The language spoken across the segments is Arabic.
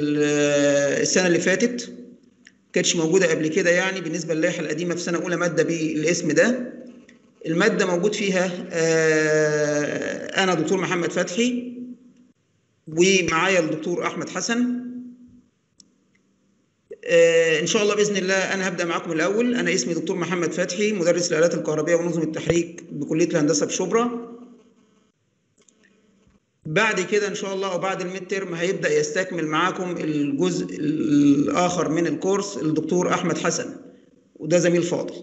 السنة اللي فاتت كانتش موجودة قبل كده يعني بالنسبة للائحة القديمة في سنة أولى مادة بالاسم ده. المادة موجود فيها آه، أنا دكتور محمد فتحي ومعايا الدكتور أحمد حسن. آه، إن شاء الله بإذن الله أنا هبدأ معاكم الأول. أنا اسمي دكتور محمد فتحي مدرس الآلات الكهربائية ونظم التحريك بكلية الهندسة بشبرا بعد كده إن شاء الله أو بعد الميد ترم هيبدأ يستكمل معاكم الجزء الآخر من الكورس الدكتور أحمد حسن وده زميل فاضل.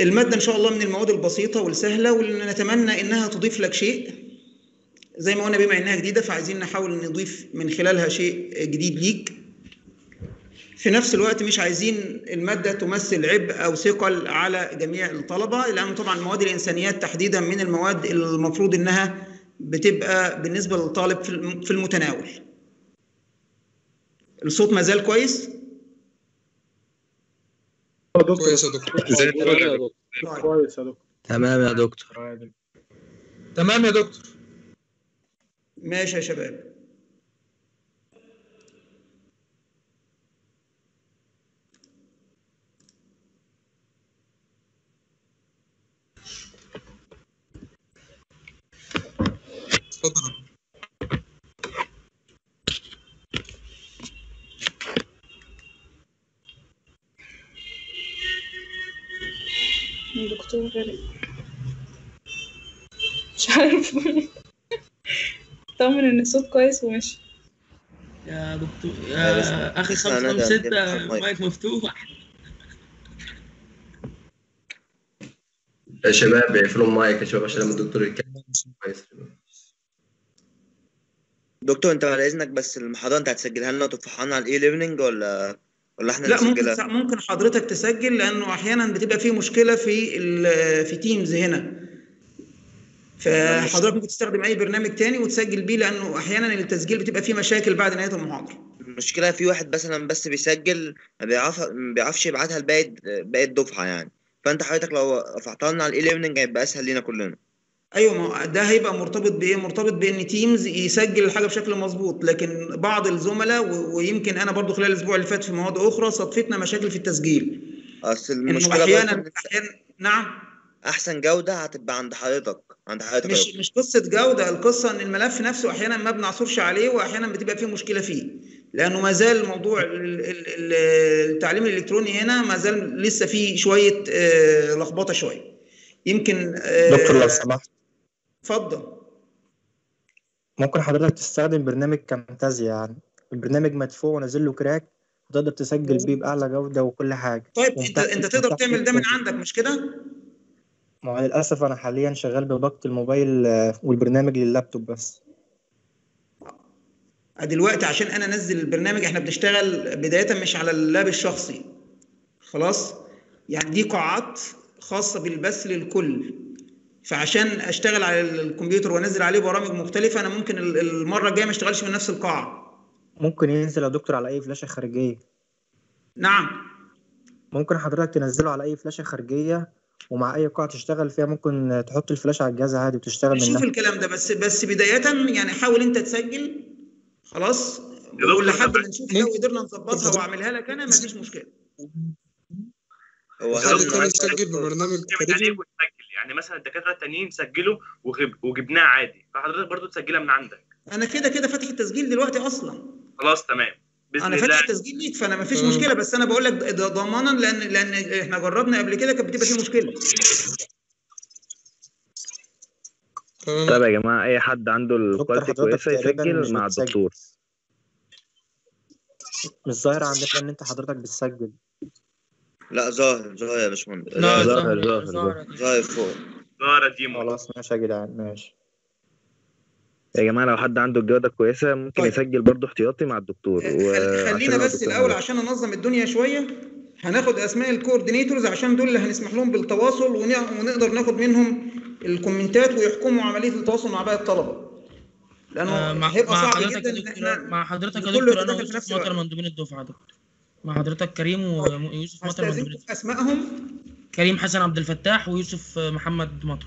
المادة إن شاء الله من المواد البسيطة والسهلة واللي نتمنى إنها تضيف لك شيء. زي ما قلنا بما إنها جديدة فعايزين نحاول نضيف من خلالها شيء جديد ليك. في نفس الوقت مش عايزين المادة تمثل عبء أو ثقل على جميع الطلبة لأن طبعا مواد الإنسانيات تحديدا من المواد المفروض إنها بتبقى بالنسبة للطالب في المتناول. الصوت ما زال كويس؟ كويس يا دكتور. كويس يا دكتور. تمام يا دكتور. تمام يا دكتور. ماشي يا شباب. اتفضل. دكتور غريب. مش عارف. طمن إن الصوت كويس ومشي. يا دكتور يا أخي خمسة وستة ده- المايك مفتوح. يا شباب اقفلوا المايك يا شباب عشان لما الدكتور يتكلم كويس. دكتور انت بعد إذنك بس المحاضرة انت هتسجلها لنا وترفعها لنا على ال e-learning ولا ولا إحنا لا ممكن نسجلها؟ ممكن حضرتك تسجل لأنه أحيانا بتبقى في مشكلة في في Teams هنا. فحضرتك ممكن تستخدم أي برنامج تاني وتسجل بيه لأنه أحيانا التسجيل بتبقى فيه مشاكل بعد نهاية المحاضرة. المشكلة في واحد مثلا بس بيسجل ما بيعرف ما بيعرفش يبعتها لباقي باقي الدفعة يعني. فأنت حضرتك لو رفعتها لنا على ال e-learning هيبقى أسهل لينا كلنا. أيوه ما هو ده هيبقى مرتبط بإيه؟ مرتبط بإن Teams يسجل الحاجة بشكل مظبوط. لكن بعض الزملاء ويمكن أنا برضو خلال الأسبوع اللي فات في مواد أخرى صدفتنا مشاكل في التسجيل. أصل المشكلة أحيانا أحيانا نعم. أحسن جودة هتبقى عند حضرتك عند حضرتك. مش. مش قصة جودة القصة إن الملف نفسه أحيانا ما بنعثرش عليه وأحيانا بتبقى فيه مشكلة فيه. لأنه ما زال موضوع ال- ال- ال- التعليم الإلكتروني هنا ما زال لسه فيه شوية آه، لخبطة شوية. يمكن آه، دكتور لو سمحت. اتفضل. ممكن حضرتك تستخدم برنامج كامتازيا يعني. البرنامج مدفوع ونازل له كراك وتقدر تسجل بيه بأعلى جودة وكل حاجة. طيب انت انت تقدر تعمل ده من عندك مش كده؟ ما هو للأسف أنا حاليا شغال بباقة الموبايل آه، والبرنامج لللابتوب بس. دلوقتي عشان أنا أنزل البرنامج إحنا بنشتغل بداية مش على اللاب الشخصي. خلاص؟ يعني دي قاعات خاصة بالبث للكل. فعشان أشتغل على الكمبيوتر وأنزل عليه برامج مختلفة أنا ممكن ال- المرة الجاية ما أشتغلش من نفس القاعة. ممكن ينزل يا دكتور على أي فلاشة خارجية. نعم. ممكن حضرتك تنزله على أي فلاشة خارجية ومع أي قاعة تشتغل فيها ممكن تحط الفلاشة على الجهاز عادي وتشتغل نشوف منها الكلام ده بس بس بداية يعني حاول أنت تسجل. خلاص. ولحد ما نشوف لو قدرنا نظبطها وأعملها لك أنا مفيش مشكلة. هو ممكن نسجل ببرنامج خارجي؟ يعني مثلا الدكاترة التانيين سجلوا وغب... وجبناها عادي فحضرتك برضو تسجلها من عندك. أنا كده كده فاتح التسجيل دلوقتي أصلا. خلاص تمام. باذن أنا الله. فاتح التسجيل ليك فأنا مفيش تمام. مشكلة بس أنا بقول لك ده ضمانا لأن لأن إحنا جربنا قبل كده كانت بتبقى في مشكلة. طيب يا جماعة أي حد عنده ال quality كويسه يسجل مع. الدكتور. مش ظاهر عندنا إن أنت حضرتك بتسجل. لا ظاهر ظاهر يا باشمهندس. لا ظاهر، ظاهر ظاهر، ظاهر. ظاهر. فوق. زهره ديمو. خلاص ماشي يا جدعان ماشي. يا جماعة لو حد عنده الجودة كويسه ممكن طيب. يسجل برضه احتياطي مع الدكتور. خلينا لو بس الدكتور الأول. عشان ننظم الدنيا شوية هناخد أسماء ال coordinators عشان دول اللي هنسمح لهم بالتواصل ون- ونقدر ناخد منهم ال comment ات ويحكموا عملية التواصل مع باقي الطلبة. لأنه آه، مع هيبقى صعب حضرتك جدا إن إحنا مع حضرتك يا دكتور أنا في نفس. مندوبين الدفعة دكتور. مع حضرتك كريم ويوسف مطر اسمائهم كريم حسن عبد الفتاح ويوسف محمد مطر.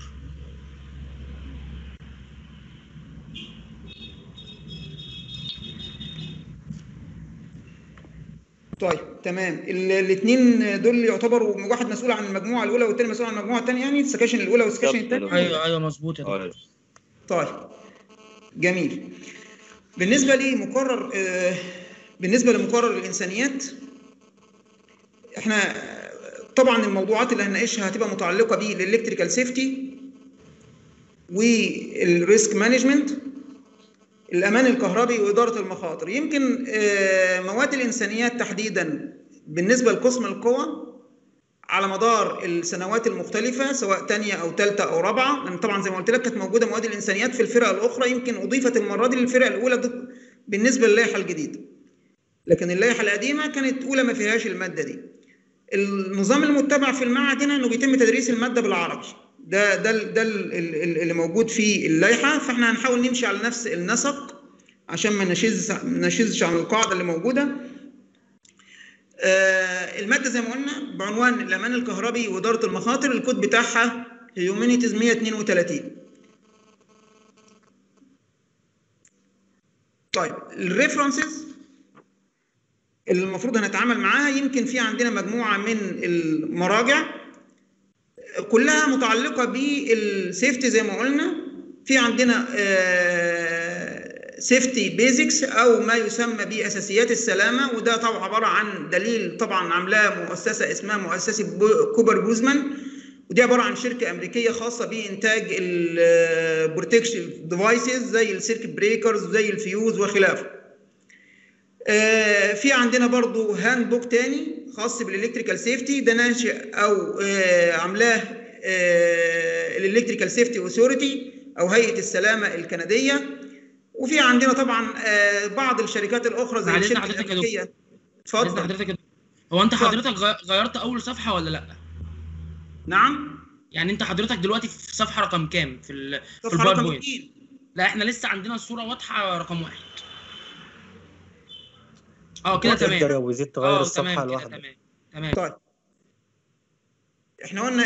طيب تمام. الاثنين دول يعتبروا واحد مسؤول عن المجموعة الأولى والثاني مسؤول عن المجموعة الثانية يعني؟ ال sections الأولى وال sections الثانية أيوه أيوه مظبوط يا دكتور. طيب. جميل. بالنسبة لمقرر آه، بالنسبة لمقرر الإنسانيات إحنا طبعا الموضوعات اللي هنناقشها هتبقى متعلقة بال electrical safety وال risk management الأمان الكهربي وإدارة المخاطر. يمكن آه، مواد الإنسانيات تحديدا بالنسبة لقسم القوى على مدار السنوات المختلفة سواء تانية أو تالتة أو رابعة لأن طبعا زي ما قلت لك كانت موجودة مواد الإنسانيات في الفرق الأخرى يمكن أضيفت المرة دي للفرق الأولى بالنسبة للائحة الجديدة. لكن اللائحة القديمة كانت أولى ما فيهاش المادة دي. النظام المتبع في المعهد هنا إنه بيتم تدريس المادة بالعربي. ده ده ده ال- ال- اللي موجود في اللائحة. فإحنا هنحاول نمشي على نفس النسق عشان ما نشذش ما نشذش عن القاعدة اللي موجودة. آه، المادة زي ما قلنا بعنوان الأمان الكهربي وإدارة المخاطر الكود بتاعها humanities 132 طيب ال references اللي المفروض هنتعامل معاها يمكن في عندنا مجموعة من المراجع كلها متعلقة بال safety زي ما قلنا. في عندنا safety basics أو ما يسمى بأساسيات السلامة وده طبعا عبارة عن دليل طبعا عاملاه مؤسسة اسمها مؤسسة كوبر بوسمان. ودي عبارة عن شركة أمريكية خاصة بإنتاج ال protection devices زي ال circuit breakers زي الفيوز وخلافه. آه، في عندنا برضو handbook تاني خاص بال electrical safety ده ناشئ أو آه، عاملاه ال electrical safety authority أو هيئة السلامة الكندية. وفي عندنا طبعا آه، بعض الشركات الأخرى زي الشركة الأمريكية. اتفضل. حضرتك. هو أنت. حضرتك غيرت أول صفحة ولا لأ؟ نعم. يعني أنت حضرتك دلوقتي في صفحة رقم كام؟ في ال... في ال PowerPoint. لا إحنا لسه عندنا الصورة واضحة رقم واحد. آه كده تقدر تمام. يا أبو زيد تغير آه الصفحة تمام تمام تمام. طيب. إحنا قلنا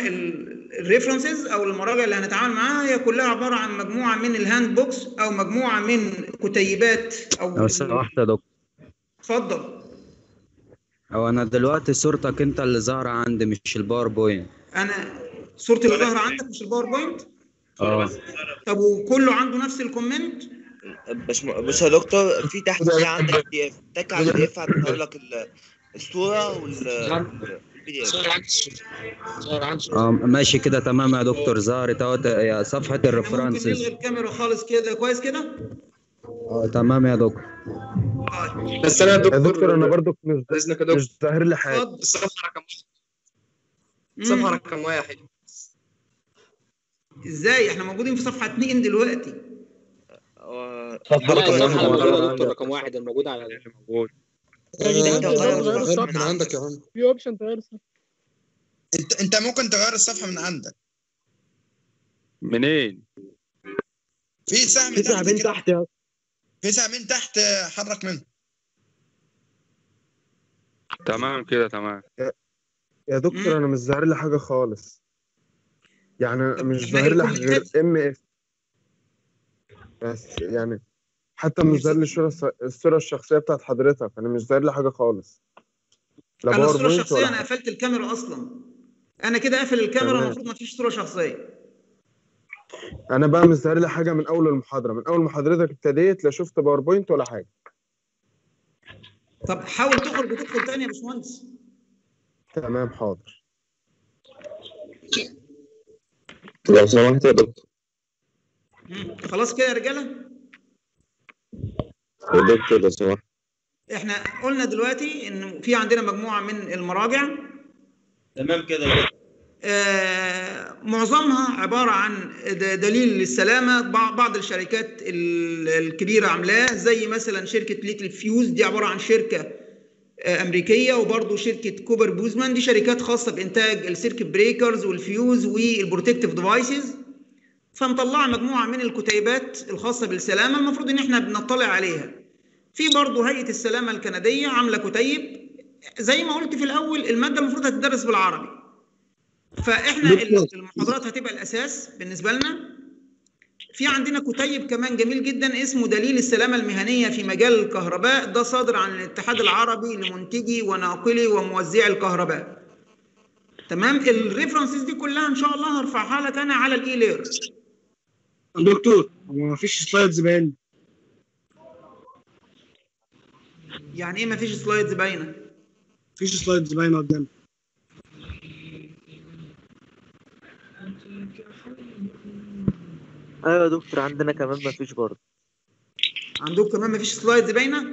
ال references أو المراجع اللي هنتعامل معاها هي كلها عبارة عن مجموعة من ال handbooks أو مجموعة من كتيبات أو لو واحدة يا دكتور. اتفضل. هو أنا دلوقتي صورتك أنت اللي ظاهرة عندي مش ال PowerPoint أنا صورتي اللي ظاهرة عندك مش ال PowerPoint آه. طب وكله عنده نفس ال comment بس بص يا دكتور في تحت في عندك بي اف تك على البي اف هتظهر لك ال- الصورة دي اف آه ماشي كده تمام يا دكتور. ظهرت اهوت يا صفحة إحنا ممكن نلغي الكاميرا خالص كده كويس كده؟ آه تمام يا دكتور. بس أنا يا يا دكتور دكتور أنا برضو مش باذنك يا دكتور. مش ظاهر لي حاجة. اتفضل. الصفحة رقم مم. صفحه رقم واحد. إزاي؟ إحنا موجودين في صفحة اتنين دلوقتي. لا، رقم واحد. الموجود على اللي موجود. انت غير غير الصفحة. من عندك يا عم. في اوبشن تغير الصفحة. انت انت ممكن تغير الصفحة من عندك. منين؟ في سهم في تحت سهمين. تحت يا. في سهمين تحت حرك منه. تمام كده تمام. يا دكتور أنا مش ظاهر لي حاجة خالص. يعني مش ظاهر لي غير الكومنتات ام اف بس يعني حتى مش ظاهر لي الصورة الصورة الشخصية بتاعت حضرتك أنا مش ظاهر لي حاجة خالص. لا أنا الصورة الشخصيه أنا قفلت الكاميرا أصلا. أنا كده قافل الكاميرا. المفروض ما فيش صورة شخصية. أنا بقى مش ظاهر لي حاجة من أول المحاضرة. من أول ما حضرتك ابتديت لا شفت باوربوينت ولا حاجة. طب حاول تخرج وتدخل تاني يا باشمهندس. تمام حاضر. لو سمحت يا دكتور. خلاص كده يا رجاله؟ يا دكتور لو سمحت إحنا قلنا دلوقتي ان في عندنا مجموعة من المراجع. تمام كده يا دكتور. آه، معظمها عبارة عن دليل للسلامة. بع- بعض الشركات ال- الكبيرة عاملاه زي مثلا شركة ليتل فيوز. دي عبارة عن شركة آه، أمريكية وبرضه شركة كوبر بوسمان. دي شركات خاصة بإنتاج ال circuit breakers والفيوز وال protective devices. فمطلعه مجموعة من الكتيبات الخاصة بالسلامة المفروض إن إحنا بنطلع عليها. في برضه هيئة السلامة الكندية عاملة كتيب. زي ما قلت في الأول المادة المفروض هتدرس بالعربي. فإحنا ال- المحاضرات هتبقى الأساس بالنسبة لنا. في عندنا كتيب كمان جميل جدا اسمه دليل السلامة المهنية في مجال الكهرباء. ده صادر عن الاتحاد العربي لمنتجي وناقلي وموزعي الكهرباء. تمام؟ ال references دي كلها إن شاء الله هرفعها لك أنا على ال e-learn دكتور هو مفيش slides باين يعني إيه مفيش slides باينة؟ مفيش slides باينة قدامي أيوه يا دكتور عندنا كمان ما فيش برضه. عندكم كمان مفيش slides باينة؟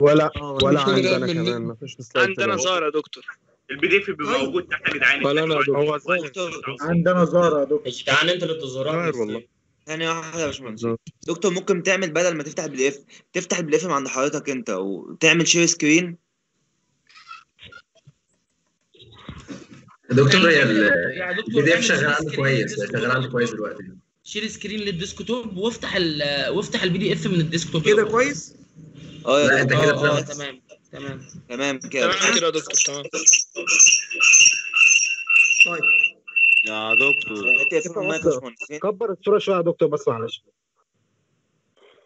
ولا ولا ولا عندنا كمان مفيش سلايد عندنا زهرة يا دكتور. البي دي اف بيبقى موجود تحت يا جدعان. ولا دكتور. هو عندنا زهرة يا دكتور. اشتغل انت اللي بتزورها والله. ثانية واحدة يا باشمهندس. دكتور ممكن تعمل بدل ما تفتح البي اف تفتح البي اف من عند حضرتك انت وتعمل شير سكرين يا دكتور هي يا دكتور البي دي اف شغال سكرين كويس. شغال عنده كويس دلوقتي. شير سكرين للديسكتوب وافتح ال وافتح ال PDF من ال desktop. كده كويس؟ آه يا دكتور. كده آه آه تمام. تمام. تمام تمام كده تمام كده يا دكتور تمام. طيب. يا دكتور. يا كبر الصورة شوية يا دكتور بس معلش.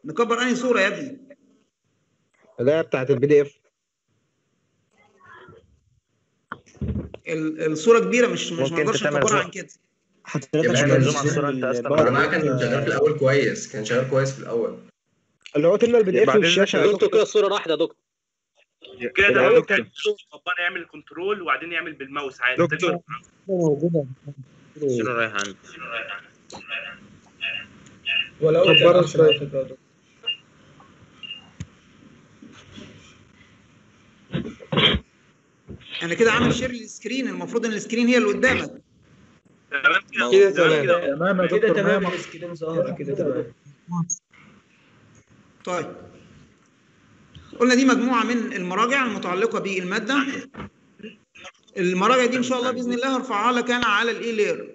نكبر أنهي صورة يا ابني؟ اللي هي بتاعت ال PDF ال- الصورة كبيرة مش مش ما نقدرش نكبرها. عن كده. حضرتك شغال على أصلاً. بالباور يا جماعة كان شغال في الأول كويس كان شغال كويس في الأول. اللي هو تملى البي دي اف والشاشة. يا دكتور دكتور الصورة راحت يا دكتور. كده يا دكتور. ربنا يعمل كنترول وبعدين يعمل بالماوس عادي. دكتور. الصورة رايحة عندي ولو كان شوية. أنا كده عامل share لل screen المفروض إن ال screen هي اللي قدامك. تمام. كده تمام. كده تمام. ال screen ظاهرة كده تمام. طيب. قلنا دي مجموعة من المراجع المتعلقة بالمادة. المراجع دي إن شاء الله بإذن الله هرفعها لك أنا على ال e-learn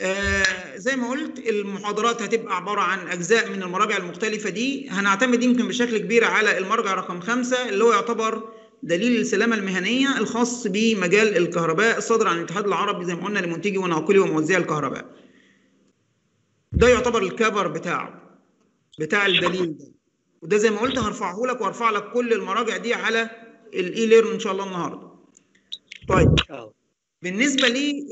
آه زي ما قلت المحاضرات هتبقى عبارة عن أجزاء من المراجع المختلفة دي. هنعتمد يمكن بشكل كبير على المرجع رقم خمسة اللي هو يعتبر دليل السلامة المهنية الخاص بمجال الكهرباء الصادر عن الاتحاد العربي زي ما قلنا لمنتجي وناقلي وموزعي الكهرباء. ده يعتبر ال cover بتاعه بتاع الدليل ده. وده زي ما قلت هرفعه لك وهرفع لك كل المراجع دي على ال e-learn إن شاء الله النهارده. طيب. بالنسبة لي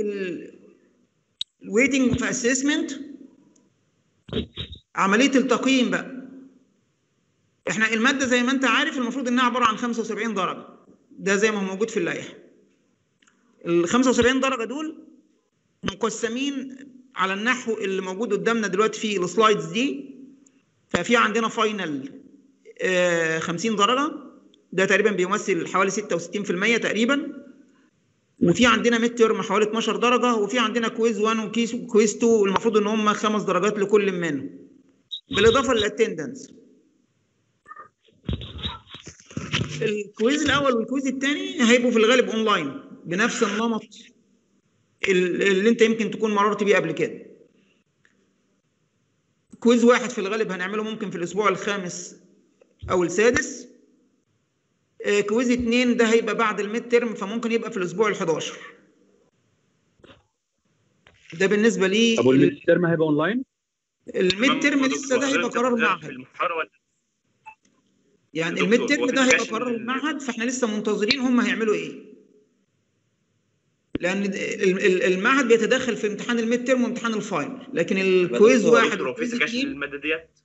الويتنج في اسسمنت عملية التقييم بقى. إحنا المادة زي ما أنت عارف المفروض إنها عبارة عن 75 درجة. ده زي ما هو موجود في اللائحة. ال 75 درجة دول مقسمين على النحو اللي موجود قدامنا دلوقتي في ال slides دي. ففي عندنا final 50 درجه ده تقريبا بيمثل حوالي 66% تقريبا. وفي عندنا midterm حوالي 12 درجة. وفي عندنا quiz 1 و quiz quiz 2 المفروض إن هم خمس درجات لكل منهم. بالإضافة لل attendance ال quiz الأول وال quiz الثاني هيبقوا في الغالب اونلاين بنفس النمط ال- اللي أنت يمكن تكون مررت بيه قبل كده. quiz واحد في الغالب هنعمله ممكن في الأسبوع الخامس أو السادس. آه، quiz اتنين ده هيبقى بعد ال mid term فممكن يبقى في الأسبوع ال11 ده بالنسبة لي طب وال mid term هيبقى أونلاين؟ ال mid term لسه ده هيبقى قرار معهد يعني ال mid term ده هيبقى قرار ال- المعهد فاحنا لسه منتظرين هم هيعملوا إيه. لأن ال- ال- المعهد بيتدخل في امتحان ال mid term وامتحان ال final لكن ال quiz واحد دكتور، هو في وال quiz سكاشن اتنين المادة ديت؟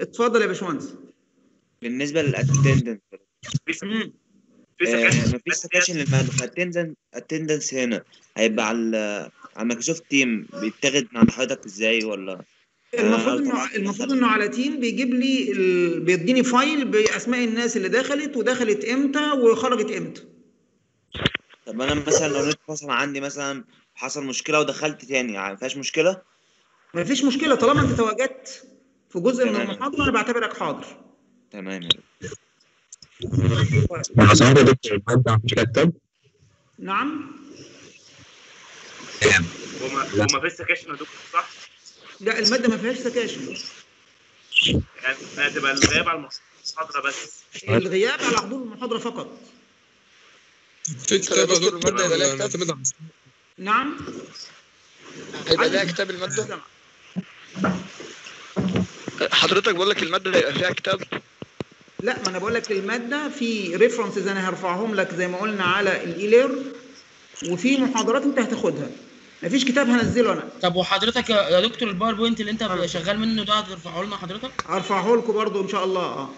اتفضل يا باشمهندس. بالنسبة لل attendance سكاشن؟ مفيش سكاشن لل attendance attendance هنا. هيبقى على على مايكروسوفت team بيتاخد عند حضرتك إزاي ولا؟ المفروض آه، انه. المفروض إنه على team بيجيب لي ال... بيديني file بأسماء الناس اللي دخلت ودخلت إمتى وخرجت إمتى. طب أنا مثلا لو النت فصل عندي مثلا حصل مشكلة ودخلت تاني يعني ما فيهاش مشكلة؟ ما فيش مشكلة طالما أنت تواجدت. في جزء من تمام. المحاضرة أنا بعتبرك حاضر. تمام لو سمحت يا دكتور المادة كتاب نعم. وما لا. وما فيش سكاشن يا دكتور صح؟ لا المادة ما فيهاش سكاشن يعني هتبقى الغياب على المحاضرة بس. الغياب على حضور المحاضرة فقط. في كتاب يا دكتور المادة يبقى لها كتاب نعم. هيبقى ليها كتاب المادة؟ حضرتك بقول لك المادة هيبقى فيها كتاب؟ لا ما أنا بقول لك المادة في references أنا هرفعهم لك زي ما قلنا على ال e-learn وفي محاضرات أنت هتاخدها. مفيش كتاب هنزله أنا. طب وحضرتك يا دكتور ال PowerPoint اللي أنت شغال منه ده هترفعه لنا حضرتك؟ هرفعه لكم برضو إن شاء الله آه.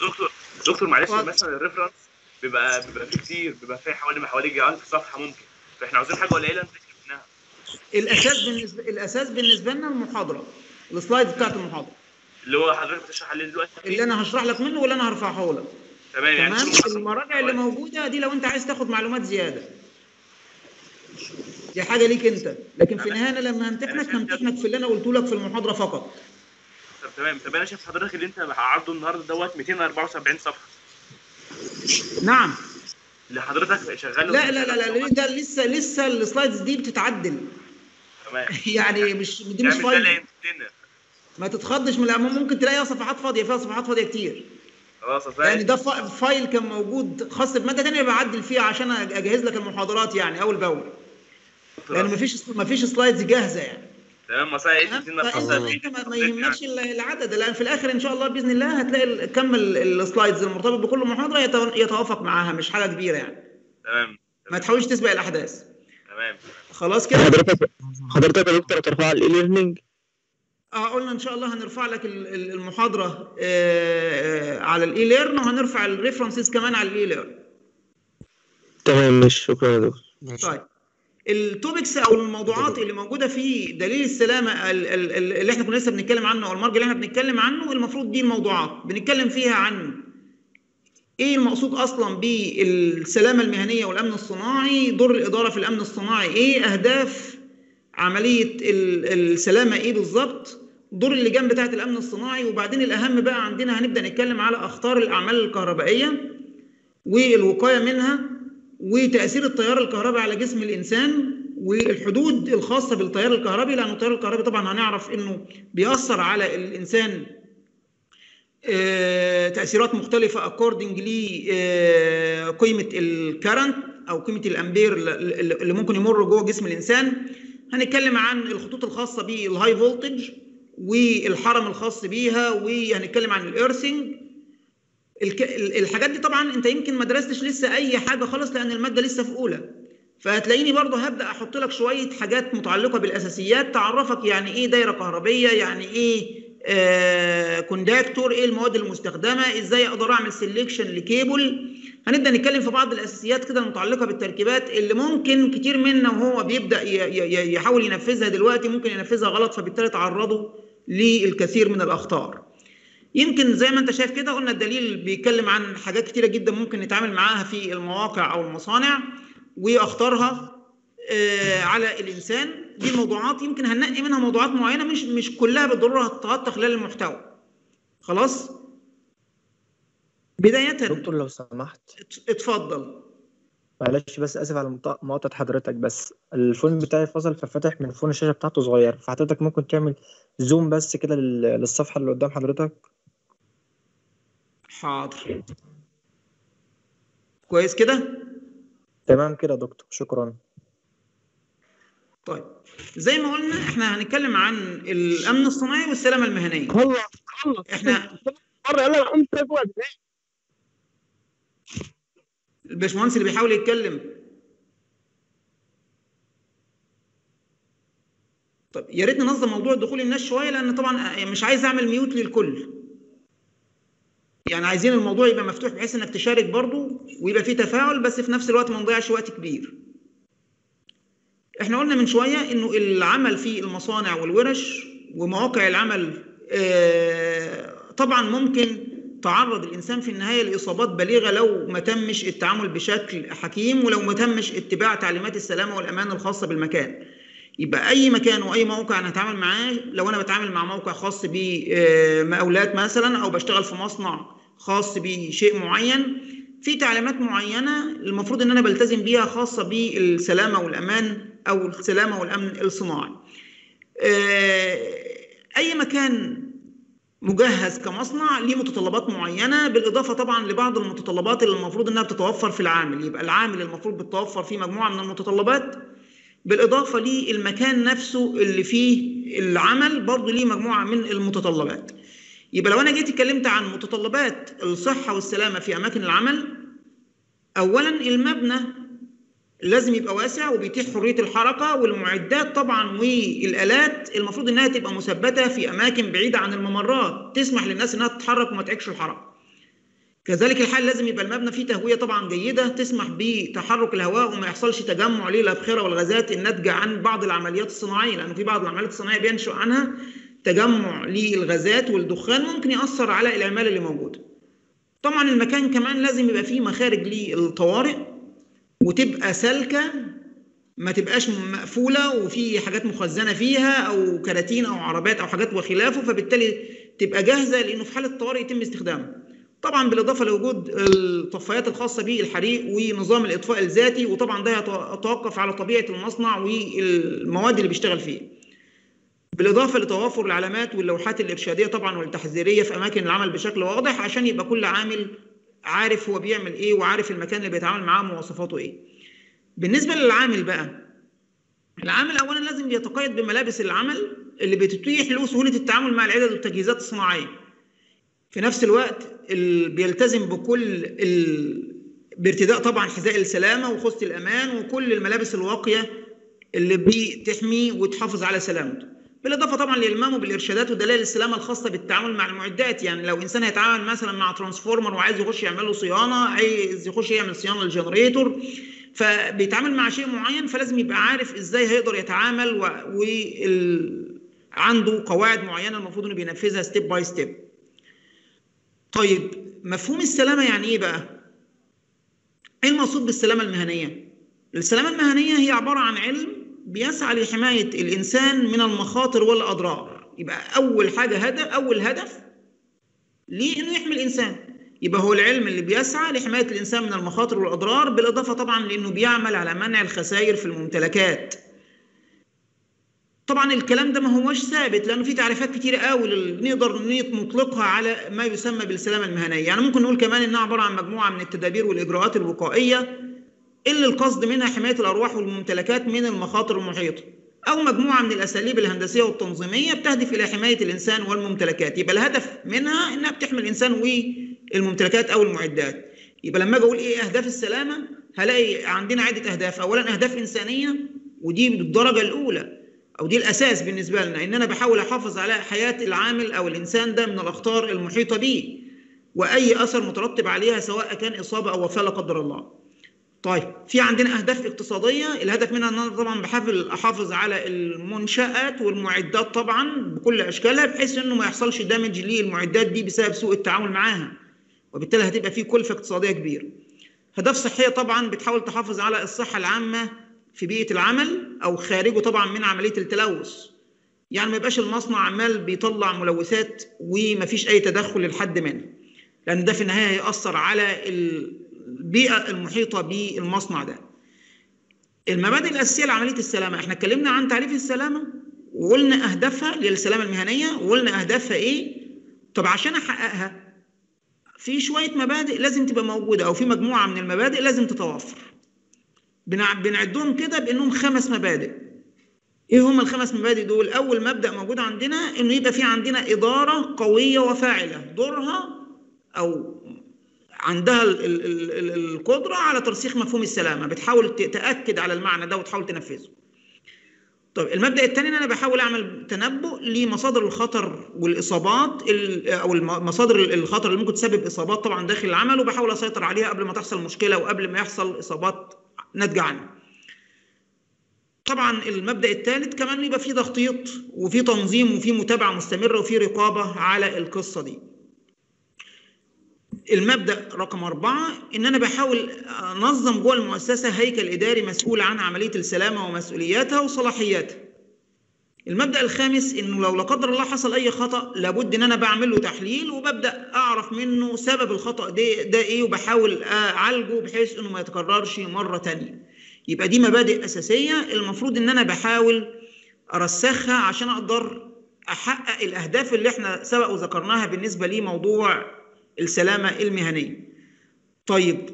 دكتور دكتور معلش. مثلا ال reference بيبقى بيبقى فيه كتير بيبقى فيه حوالي حوالي 1000 صفحة ممكن. فإحنا عاوزين حاجة قليلة نكتب منها الأساس بالنسبة الأساس بالنسبة لنا المحاضرة. السلايد بتاعت المحاضرة. اللي هو حضرتك بتشرح عليه دلوقتي؟ اللي أنا هشرح لك منه واللي أنا هرفعه لك. تمام يعني تمام؟ المراجع اللي موجودة دي لو أنت عايز تاخد معلومات زيادة. دي حاجة ليك أنت. لكن في النهاية أنا لما همتحنك همتحنك في اللي أنا قلته لك في المحاضرة فقط. طب تمام طب أنا شايف حضرتك اللي أنت عارضه النهارده دوت 274 صفحة. نعم. اللي حضرتك شغال؟ لا لا لا لا ده لسه لسه ال slides دي بتتعدل. تمام. يعني مش دي مش يعني ما تتخضش من الأرقام ممكن تلاقيها صفحات فاضية فيها صفحات فاضية كتير. خلاص يعني ده فا- file كان موجود خاص بمادة ثانية بعدل فيها عشان أجهز لك المحاضرات يعني أول بأول. لأن مفيش مفيش slides جاهزة يعني. تمام انت ما يهمكش ال- العدد. لأن في الآخر إن شاء الله بإذن الله هتلاقي كم ال- ال slides المرتبط بكل محاضرة يتو- يتوافق معاها مش حاجة كبيرة يعني. تمام. ما تحاولش تسبق الأحداث. تمام. خلاص كده؟ حضرتك حضرتك يا دكتور هترفع ال e-learning قلنا إن شاء الله هنرفع لك ال- ال- المحاضرة آه، آه، على ال e-learn وهنرفع ال references كمان على ال e-learn تمام مش شكرا يا دكتور. طيب. ال topics أو الموضوعات اللي موجودة في دليل السلامة ال- ال- ال- اللي إحنا كنا لسه بنتكلم عنه أو المرجع اللي إحنا بنتكلم عنه المفروض دي الموضوعات. بنتكلم فيها عن إيه المقصود أصلا بالسلامة المهنية والأمن الصناعي دور الإدارة في الأمن الصناعي إيه أهداف عملية ال- السلامة إيه بالظبط دور اللجان بتاعه الأمن الصناعي وبعدين الأهم بقى عندنا هنبدأ نتكلم على أخطار الأعمال الكهربائية والوقاية منها وتأثير التيار الكهربي على جسم الإنسان والحدود الخاصة بالتيار الكهربي لأن التيار الكهربي طبعا هنعرف إنه بيأثر على الإنسان آه، تأثيرات مختلفة according لقيمه ال current أو قيمة الأمبير اللي اللي ممكن يمر جوه جسم الإنسان. هنتكلم عن الخطوط الخاصة بال high voltage والحرم الخاص بيها وهنتكلم عن ال earthing الحاجات دي طبعا أنت يمكن ما درستش لسه أي حاجة خالص لأن المادة لسه في أولى. فهتلاقيني برضه هبدأ أحط لك شوية حاجات متعلقة بالأساسيات تعرفك يعني إيه دايرة كهربية يعني إيه conductor إيه المواد المستخدمة؟ إزاي أقدر أعمل selection ل cable؟ هنبدأ نتكلم في بعض الأساسيات كده المتعلقه بالتركيبات اللي ممكن كتير منا وهو بيبدأ يحاول ينفذها دلوقتي ممكن ينفذها غلط فبالتالي تعرضوا للكثير من الأخطار. يمكن زي ما أنت شايف كده قلنا الدليل بيتكلم عن حاجات كتيرة جدا ممكن نتعامل معاها في المواقع أو المصانع واخطارها آه، على الإنسان. دي الموضوعات يمكن هننقي منها موضوعات معينة مش مش كلها بالضروره هتتغطى خلال المحتوى. خلاص؟ بداية. دكتور لو سمحت. اتفضل. معلش بس آسف على مقاط- مقاطعة حضرتك بس. الفون بتاعي فصل ففتح من فون الشاشة بتاعته صغير. فحضرتك ممكن تعمل زوم بس كده لل- للصفحة اللي قدام حضرتك؟ حاضر. كويس كده؟ تمام كده يا دكتور. شكرا. طيب زي ما قلنا إحنا هنتكلم عن الأمن الصناعي والسلامة المهنية. إحنا مرة يلا قمت فوق الباشمهندس اللي بيحاول يتكلم. طب يا ريت ننظم موضوع دخول الناس شوية لأن طبعا مش عايز أعمل ميوت للكل. يعني عايزين الموضوع يبقى مفتوح بحيث إنك تشارك برضو ويبقى فيه تفاعل بس في نفس الوقت ما نضيعش وقت كبير. إحنا قلنا من شوية إنه العمل في المصانع والورش ومواقع العمل آه، طبعا ممكن تعرض الإنسان في النهاية لإصابات بالغه لو ما تمش التعامل بشكل حكيم ولو ما تمش اتباع تعليمات السلامة والأمان الخاصة بالمكان. يبقى أي مكان وأي موقع أنا هتعامل معاه لو أنا بتعامل مع موقع خاص بمقاولات مثلا أو بشتغل في مصنع خاص بشيء معين في تعليمات معينة المفروض إن أنا بلتزم بيها خاصة بالسلامة والأمان أو السلامه والامن الصناعي. آه، أي مكان مجهز كمصنع ليه متطلبات معينة بالإضافة طبعا لبعض المتطلبات اللي المفروض إنها بتتوفر في العامل. يبقى العامل المفروض بتتوفر فيه مجموعة من المتطلبات. بالإضافة للمكان نفسه اللي فيه العمل برضه ليه مجموعة من المتطلبات. يبقى لو أنا جيت اتكلمت عن متطلبات الصحة والسلامة في أماكن العمل اولا المبنى لازم يبقى واسع وبيتيح حرية الحركة والمعدات طبعا والآلات المفروض إنها تبقى مثبتة في أماكن بعيدة عن الممرات تسمح للناس إنها تتحرك وما تعكش الحركة. كذلك الحال لازم يبقى المبنى فيه تهوية طبعا جيدة تسمح بتحرك الهواء وما يحصلش تجمع للابخره والغازات الناتجة عن بعض العمليات الصناعية لأن في بعض العمليات الصناعية بينشأ عنها تجمع للغازات والدخان ممكن يأثر على الاعمال اللي موجودة. طبعا المكان كمان لازم يبقى فيه مخارج للطوارئ وتبقى سالكة ما تبقاش مقفولة وفي حاجات مخزنة فيها أو كراتين أو عربات أو حاجات وخلافه فبالتالي تبقى جاهزة لأنه في حالة الطوارئ يتم استخدامها. طبعا بالإضافة لوجود الطفايات الخاصة بالحريق ونظام الإطفاء الذاتي وطبعا ده يتوقف على طبيعة المصنع والمواد اللي بيشتغل فيها. بالإضافة لتوافر العلامات واللوحات الإرشادية طبعا والتحذيرية في أماكن العمل بشكل واضح عشان يبقى كل عامل عارف هو بيعمل إيه وعارف المكان اللي بيتعامل معاه مواصفاته إيه. بالنسبة للعامل بقى العامل اولا لازم يتقيد بملابس العمل اللي بتتيح له سهولة التعامل مع العدد والتجهيزات الصناعية. في نفس الوقت ال... بيلتزم بكل ال... بارتداء طبعا حذاء السلامة وخوذة الأمان وكل الملابس الواقية اللي بتحميه وتحافظ على سلامته. بالإضافة طبعا لالمامه بالارشادات ودلائل السلامة الخاصة بالتعامل مع المعدات يعني لو إنسان هيتعامل مثلا مع transformer وعايز يخش يعمل له صيانة عايز يخش يعمل صيانة لل generator فبيتعامل مع شيء معين فلازم يبقى عارف إزاي هيقدر يتعامل و... وال... قواعد معينة المفروض إنه بينفذها step by step. طيب مفهوم السلامة يعني إيه بقى؟ إيه المقصود بالسلامة المهنية؟ السلامة المهنية هي عبارة عن علم بيسعى لحماية الإنسان من المخاطر والأضرار. يبقى أول حاجة هدف أول هدف ليه إنه يحمي الإنسان. يبقى هو العلم اللي بيسعى لحماية الإنسان من المخاطر والأضرار بالإضافة طبعا لإنه بيعمل على منع الخسائر في الممتلكات. طبعا الكلام ده ما هوش ثابت لأنه في تعريفات كتيرة قوي نقدر نطلقها على ما يسمى بالسلامة المهنية، يعني ممكن نقول كمان إنها عبارة عن مجموعة من التدابير والإجراءات الوقائية اللي القصد منها حماية الأرواح والممتلكات من المخاطر المحيطة. أو مجموعة من الأساليب الهندسية والتنظيمية بتهدف إلى حماية الإنسان والممتلكات، يبقى الهدف منها إنها بتحمي الإنسان والممتلكات أو المعدات. يبقى لما أجي أقول إيه أهداف السلامة هلاقي عندنا عدة أهداف، اولا أهداف إنسانية ودي بالدرجة الأولى أو دي الأساس بالنسبة لنا إن أنا بحاول أحافظ على حياة العامل أو الإنسان ده من الأخطار المحيطة به وأي أثر مترتب عليها سواء كان إصابة أو وفاة لا قدر الله. طيب في عندنا أهداف اقتصادية الهدف منها إن أنا طبعا بحاول أحافظ على المنشآت والمعدات طبعا بكل أشكالها بحيث إنه ما يحصلش دامج للمعدات دي بسبب سوء التعامل معاها وبالتالي هتبقى في كلفة اقتصادية كبيرة. اهداف صحية طبعا بتحاول تحافظ على الصحة العامة في بيئة العمل أو خارجه طبعا من عملية التلوث. يعني ما يبقاش المصنع عمال بيطلع ملوثات ومفيش أي تدخل للحد منها. لأن ده في النهاية هيأثر على البيئة المحيطة بالمصنع ده. المبادئ الأساسية لعملية السلامة، إحنا اتكلمنا عن تعريف السلامة وقلنا أهدافها للسلامة المهنية وقلنا أهدافها إيه؟ طب عشان أحققها في شوية مبادئ لازم تبقى موجودة أو في مجموعة من المبادئ لازم تتوفر. بنعدهم كده بإنهم خمس مبادئ. إيه هم الخمس مبادئ دول؟ أول مبدأ موجود عندنا إنه يبقى في عندنا إدارة قوية وفاعلة، دورها أو عندها ال ال ال القدرة على ترسيخ مفهوم السلامة، بتحاول تأكد على المعنى ده وتحاول تنفذه. طيب المبدأ الثاني إن أنا بحاول أعمل تنبؤ لمصادر الخطر والإصابات أو مصادر الخطر اللي ممكن تسبب إصابات طبعا داخل العمل وبحاول أسيطر عليها قبل ما تحصل مشكلة وقبل ما يحصل إصابات ناتجة عنها. طبعا المبدأ الثالث كمان يبقى في تخطيط وفي تنظيم وفي متابعة مستمرة وفي رقابة على القصة دي. المبدأ رقم أربعة إن أنا بحاول أنظم جوه المؤسسة هيكل إداري مسؤول عن عملية السلامة ومسؤولياتها وصلاحياتها. المبدأ الخامس إنه لو لا قدر الله حصل أي خطأ لابد إن أنا بعمل له تحليل وببدأ أعرف منه سبب الخطأ ده ده إيه وبحاول أعالجه بحيث إنه ما يتكررش مرة تانية. يبقى دي مبادئ أساسية المفروض إن أنا بحاول أرسخها عشان أقدر أحقق الأهداف اللي إحنا سبق وذكرناها بالنسبة لموضوع السلامة المهنية. طيب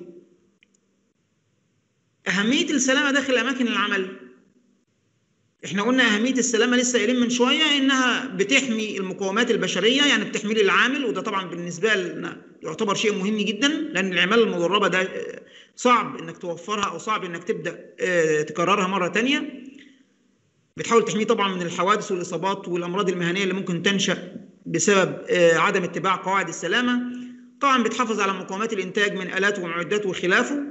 أهمية السلامة داخل أماكن العمل؟ إحنا قلنا أهمية السلامة لسه قايلين من شوية إنها بتحمي المقومات البشرية يعني بتحمي العامل وده طبعا بالنسبة لنا يعتبر شيء مهم جدا لأن العمالة المدربة ده آه، صعب إنك توفرها أو صعب إنك تبدأ آه، تكررها مرة تانية. بتحاول تحميه طبعا من الحوادث والإصابات والأمراض المهنية اللي ممكن تنشأ بسبب آه، عدم اتباع قواعد السلامة. طبعا بتحافظ على مقومات الإنتاج من آلات ومعدات وخلافه.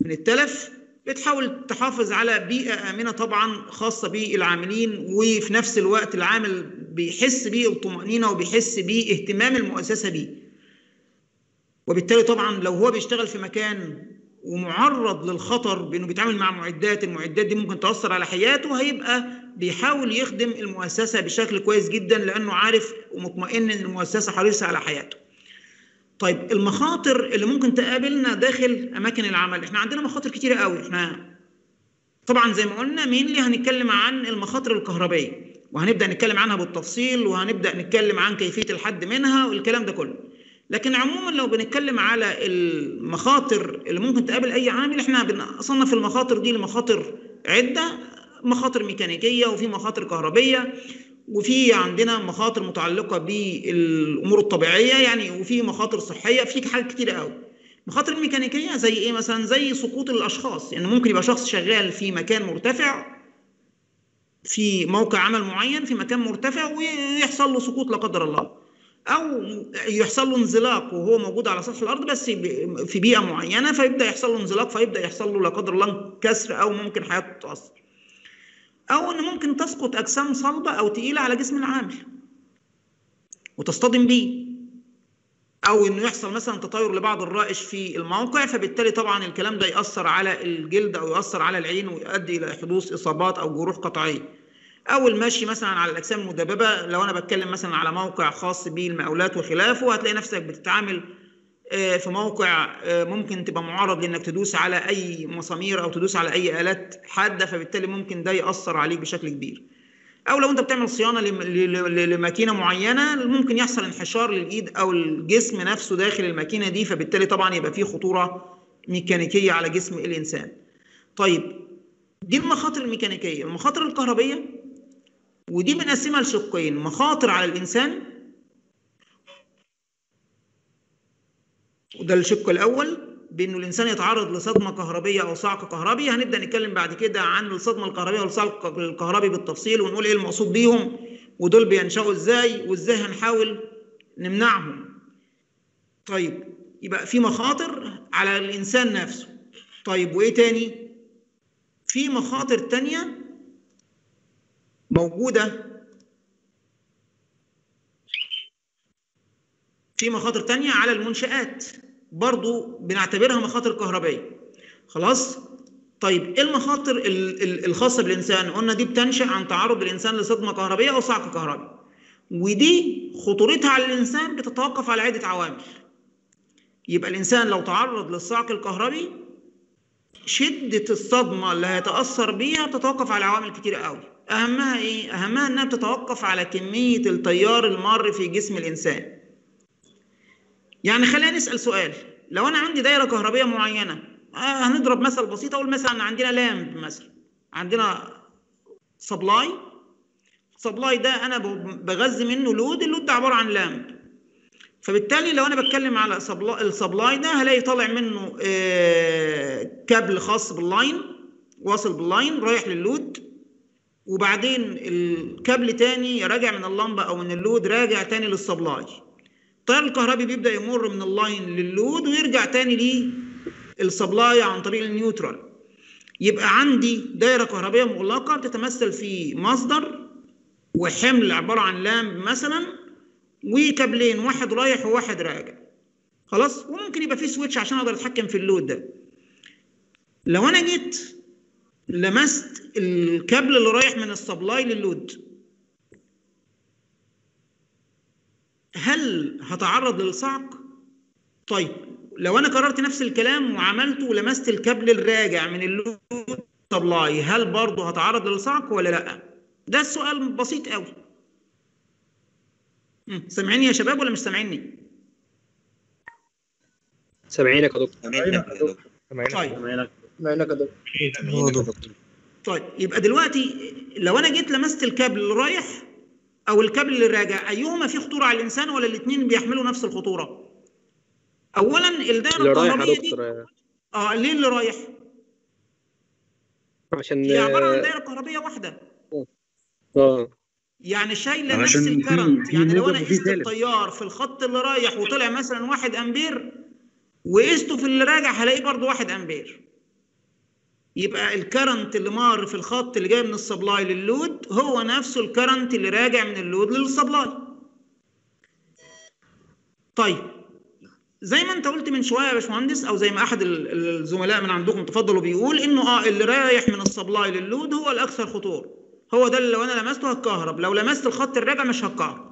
من التلف بتحاول تحافظ على بيئة آمنة طبعا خاصة بالعاملين وفي نفس الوقت العامل بيحس بالطمأنينة وبيحس باهتمام المؤسسة بيه. وبالتالي طبعا لو هو بيشتغل في مكان ومعرض للخطر بإنه بيتعامل مع معدات المعدات دي ممكن تأثر على حياته هيبقى بيحاول يخدم المؤسسة بشكل كويس جدا لأنه عارف ومطمئن إن المؤسسة حريصة على حياته. طيب المخاطر اللي ممكن تقابلنا داخل أماكن العمل. إحنا عندنا مخاطر كتيرة قوي. إحنا طبعا زي ما قلنا مين هنتكلم عن المخاطر الكهربائية؟ وهنبدأ نتكلم عنها بالتفصيل وهنبدأ نتكلم عن كيفية الحد منها والكلام ده كله. لكن عموما لو بنتكلم على المخاطر اللي ممكن تقابل أي عامل إحنا بنصنف المخاطر دي لمخاطر عدة مخاطر ميكانيكية وفي مخاطر كهربية. وفي عندنا مخاطر متعلقة بالأمور الطبيعية يعني وفي مخاطر صحية في حاجات كتيره قوي. المخاطر الميكانيكية زي إيه مثلا؟ زي سقوط الأشخاص. يعني ممكن يبقى شخص شغال في مكان مرتفع في موقع عمل معين في مكان مرتفع ويحصل له سقوط لا قدر الله. أو يحصل له انزلاق وهو موجود على سطح الأرض بس في بيئة معينة فيبدأ يحصل له انزلاق فيبدأ يحصل له لا قدر الله كسر أو ممكن حياته تتأثر. أو إن ممكن تسقط أجسام صلبة أو تقيلة على جسم العامل وتصطدم بيه. أو إنه يحصل مثلا تطاير لبعض الرائش في الموقع فبالتالي طبعا الكلام ده يأثر على الجلد أو يأثر على العين ويؤدي إلى حدوث إصابات أو جروح قطعية. أو المشي مثلا على الأجسام المدببة لو أنا بتكلم مثلا على موقع خاص بالمقاولات وخلافه هتلاقي نفسك بتتعامل في موقع ممكن تبقى معرض لإنك تدوس على أي مسامير أو تدوس على أي آلات حادة فبالتالي ممكن ده يأثر عليك بشكل كبير. أو لو أنت بتعمل صيانة لماكينة معينة ممكن يحصل انحشار للإيد أو الجسم نفسه داخل الماكينة دي فبالتالي طبعا يبقى فيه خطورة ميكانيكية على جسم الإنسان. طيب دي المخاطر الميكانيكية. المخاطر الكهربية ودي بنقسمها لشقين مخاطر على الإنسان وده الشق الأول بإنه الإنسان يتعرض لصدمة كهربية أو صعق كهربي. هنبدأ نتكلم بعد كده عن الصدمة الكهربية والصعق الكهربي بالتفصيل ونقول إيه المقصود بيهم ودول بينشأوا إزاي وإزاي هنحاول نمنعهم. طيب يبقى في مخاطر على الإنسان نفسه. طيب وإيه تاني؟ في مخاطر تانية موجودة في مخاطر تانية على المنشآت. برضو بنعتبرها مخاطر كهربائية. خلاص؟ طيب إيه المخاطر الخاصة بالإنسان؟ قلنا دي بتنشأ عن تعرض الإنسان لصدمة كهربية أو صعق كهربي ودي خطورتها على الإنسان بتتوقف على عدة عوامل. يبقى الإنسان لو تعرض للصعق الكهربي شدة الصدمة اللي هيتأثر بيها بتتوقف على عوامل كتير قوي أهمها إيه؟ أهمها إنها بتتوقف على كمية التيار المار في جسم الإنسان. يعني خلينا نسأل سؤال. لو أنا عندي دايرة كهربية معينة آه هنضرب مثل بسيط أقول مثلا عندنا لامب مثلا عندنا supply supply ده أنا بغذي منه load ال load ده عبارة عن lamp. فبالتالي لو أنا بتكلم على ال supply ده هلاقي طالع منه كابل خاص بال line واصل بال line رايح لل load وبعدين الكابل تاني راجع من اللمبة أو من ال load راجع تاني لل supply التيار الكهربي بيبدأ يمر من ال line لل load ويرجع تاني لل supply عن طريق ال neutral. يبقى عندي دايرة كهربية مغلقة بتتمثل في مصدر وحمل عبارة عن lamp مثلا وكابلين واحد رايح وواحد راجع. خلاص؟ وممكن يبقى في switch عشان أقدر أتحكم في ال load ده. لو أنا جيت لمست الكابل اللي رايح من ال supply لل load هل هتعرض للصعق؟ طيب لو أنا قررت نفس الكلام وعملته ولمست الكابل الراجع من ال load supply هل برضه هتعرض للصعق ولا لأ؟ ده السؤال بسيط قوي. سامعيني يا شباب ولا مش سامعيني؟ سامعينك يا دكتور. سامعينك يا دكتور. طيب. سامعينك. سامعينك يا دكتور. طيب يبقى دلوقتي لو أنا جيت لمست الكابل رايح أو الكابل اللي راجع أيهما فيه خطورة على الإنسان ولا الاثنين بيحملوا نفس الخطورة؟ اولا الدائرة اللي رايح يا الكهربية دي دكتور. آه ليه اللي رايح؟ عشان هي عبارة عن دائرة كهربية واحدة. آه. يعني شايله نفس عشان في- ال current. يعني لو أنا قست. التيار في الخط اللي رايح وطلع مثلا 1 أمبير وقسته في اللي راجع هلاقيه برضه 1 أمبير. يبقى ال current اللي مار في الخط اللي جاي من ال supply لل load هو نفسه ال current اللي راجع من ال load لل supply طيب زي ما انت قلت من شوية يا باشمهندس أو زي ما أحد ال- الزملاء من عندكم تفضلوا بيقول إنه آه اللي رايح من ال supply لل load هو الأكثر خطورة. هو ده اللي لو أنا لمسته هتكهرب لو لمست الخط الراجع مش هتكهرب.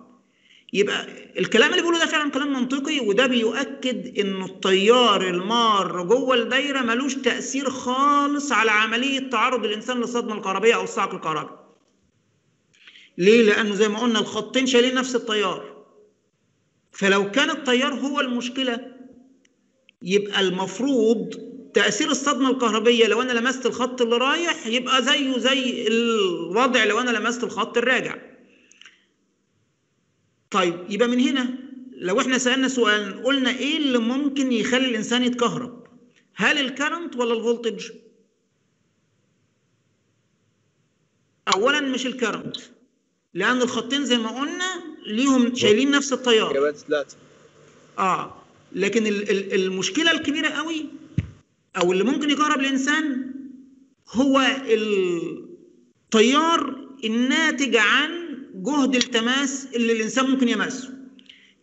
يبقى الكلام اللي بيقوله ده فعلا كلام منطقي وده بيؤكد انه التيار المار جوه الدايرة ملوش تأثير خالص على عملية تعرض الإنسان للصدمه الكهربيه أو الصعق الكهربي ليه؟ لأنه زي ما قلنا الخطين شايلين نفس التيار فلو كان التيار هو المشكلة يبقى المفروض تأثير الصدمة الكهربية لو أنا لمست الخط اللي رايح يبقى زيه زي الوضع لو أنا لمست الخط الراجع. طيب يبقى من هنا لو إحنا سألنا سؤال قلنا إيه اللي ممكن يخلي الإنسان يتكهرب؟ هل الكرنت ولا الفولتج؟ أولا مش ال current لأن الخطين زي ما قلنا ليهم شايلين نفس التيار. إجابات ثلاثة آه لكن ال- ال- المشكلة الكبيرة قوي أو اللي ممكن يكهرب الإنسان هو التيار الناتج عن جهد التماس اللي الإنسان ممكن يمسه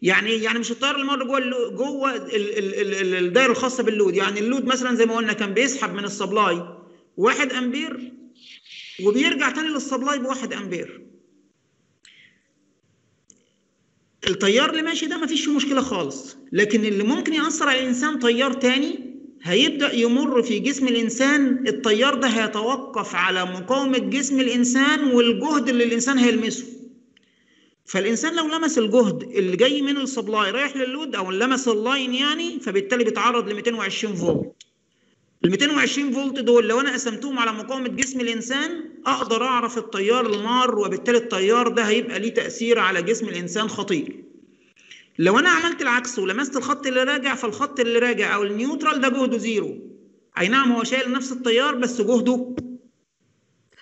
يعني يعني مش التيار اللي مر جوه جوه ال- ال- ال- ال- الدايرة الخاصة بال load. يعني ال load مثلا زي ما قلنا كان بيسحب من ال supply 1 أمبير وبيرجع تاني لل supply بواحد أمبير. التيار اللي ماشي ده مفيش فيه مشكلة خالص. لكن اللي ممكن يأثر على الإنسان تيار تاني هيبدأ يمر في جسم الإنسان. التيار ده هيتوقف على مقاومة جسم الإنسان والجهد اللي الإنسان هيلمسه. فالإنسان لو لمس الجهد اللي جاي من ال supply رايح لل load أو لمس ال line يعني فبالتالي بيتعرض ل 220 فولت. ال 220 فولت دول لو أنا قسمتهم على مقاومة جسم الإنسان أقدر أعرف التيار المار وبالتالي التيار ده هيبقى ليه تأثير على جسم الإنسان خطير. لو أنا عملت العكس ولمست الخط اللي راجع فالخط اللي راجع أو ال neutral ده جهده زيرو. أي نعم هو شايل نفس التيار بس جهده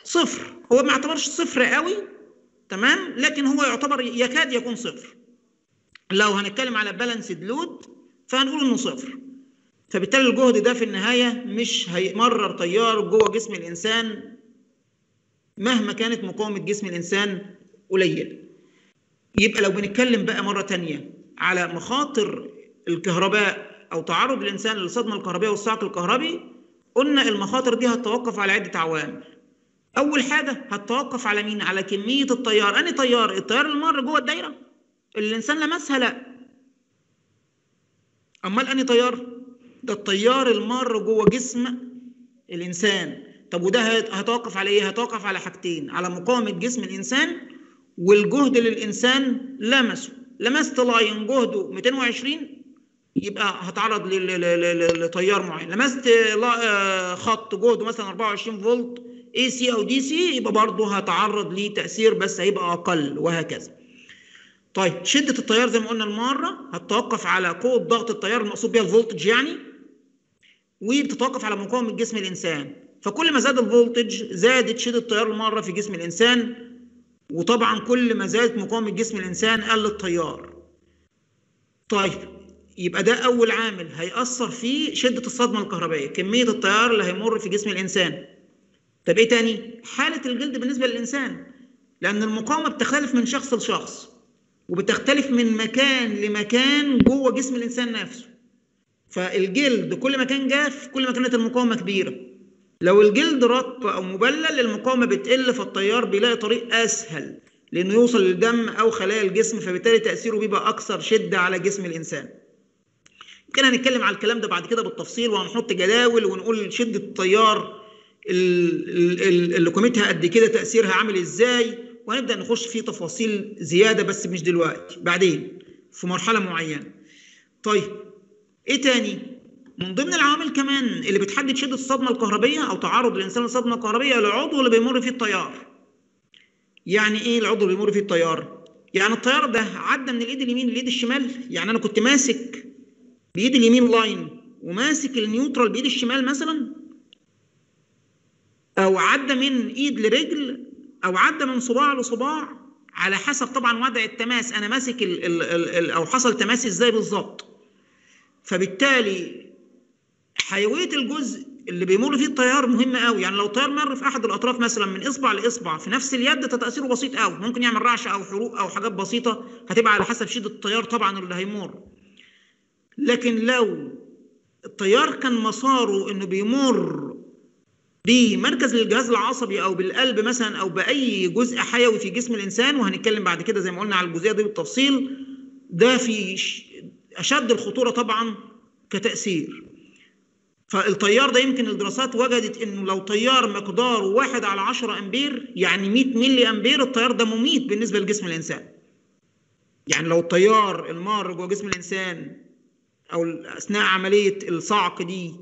صفر. هو ما يعتبرش صفر قوي تمام؟ لكن هو يعتبر يكاد يكون صفر. لو هنتكلم على balanced load فهنقول إنه صفر. فبالتالي الجهد ده في النهاية مش هيمرر تيار جوه جسم الإنسان مهما كانت مقاومة جسم الإنسان قليله يبقى لو بنتكلم بقى مرة تانية على مخاطر الكهرباء أو تعرض الإنسان للصدمة الكهربائية والصعق الكهربي قلنا المخاطر دي هتتوقف على عدة عوامل. أول حاجة هتتوقف على مين؟ على كمية التيار. أنهي تيار؟ التيار اللي مر جوه الدايرة. اللي الإنسان لمسها لا. أمال أنهي تيار؟ ده التيار المار جوه جسم الإنسان. طب وده هيتوقف على إيه؟ هيتوقف على حاجتين. على مقاومة جسم الإنسان والجهد اللي الإنسان لمسه. لمست line جهده 220 يبقى هتعرض لتيار معين. لمست آه، خط جهده مثلا 24 فولت اي سي أو دي سي؟ يبقى برضه هتعرض لتاثير بس هيبقى أقل وهكذا. طيب شدة التيار زي ما قلنا المرة هتتوقف على قوة ضغط التيار المقصود بيها الفولتج يعني وبتتوقف على مقاومة جسم الإنسان. فكل ما زاد الفولتج زادت شدة التيار المرة في جسم الإنسان وطبعا كل ما زادت مقاومة جسم الإنسان قل التيار. طيب يبقى ده أول عامل هيأثر في شدة الصدمة الكهربائية كمية التيار اللي هيمر في جسم الإنسان. طب إيه تاني؟ حالة الجلد بالنسبة للإنسان لأن المقاومة بتختلف من شخص لشخص وبتختلف من مكان لمكان جوه جسم الإنسان نفسه. فالجلد كل ما كان جاف كل ما كانت المقاومة كبيرة. لو الجلد رطب أو مبلل المقاومة بتقل فالتيار بيلاقي طريق أسهل لإنه يوصل للدم أو خلايا الجسم فبالتالي تأثيره بيبقى أكثر شدة على جسم الإنسان. يمكن هنتكلم على الكلام ده بعد كده بالتفصيل وهنحط جداول ونقول شدة التيار ال- ال- ال- اللي قيمتها قد كده تأثيرها عامل إزاي؟ وهنبدا نخش في تفاصيل زيادة بس مش دلوقتي بعدين في مرحلة معينة. طيب إيه تاني؟ من ضمن العوامل كمان اللي بتحدد شدة الصدمة الكهربية أو تعرض الإنسان للصدمه الكهربيه العضو اللي بيمر فيه التيار. يعني إيه العضو اللي بيمر فيه التيار؟ يعني التيار ده عدى من الإيد اليمين للإيد الشمال؟ يعني أنا كنت ماسك بإيد اليمين line وماسك ال neutral بإيد الشمال مثلا؟ أو عدى من إيد لرجل أو عدى من صباع لصباع على حسب طبعا وضع التماس أنا ماسك ال ال ال ال أو حصل تماس إزاي بالظبط. فبالتالي حيوية الجزء اللي بيمر فيه التيار مهمه قوي يعني لو التيار مر في أحد الأطراف مثلا من إصبع لإصبع في نفس اليد تأثيره بسيط قوي ممكن يعمل رعشه أو حروق أو حاجات بسيطة هتبقى على حسب شدة التيار طبعا اللي هيمر. لكن لو التيار كان مساره إنه بيمر بمركز للجهاز العصبي أو بالقلب مثلا أو بأي جزء حيوي في جسم الإنسان وهنتكلم بعد كده زي ما قلنا على الجزئية دي بالتفصيل. ده في أشد الخطورة طبعا كتأثير. فالتيار ده يمكن الدراسات وجدت إنه لو تيار مقداره واحد على 10 أمبير يعني 100 ملي أمبير التيار ده مميت بالنسبة لجسم الإنسان. يعني لو التيار المار جوه جسم الإنسان أو أثناء عملية الصعق دي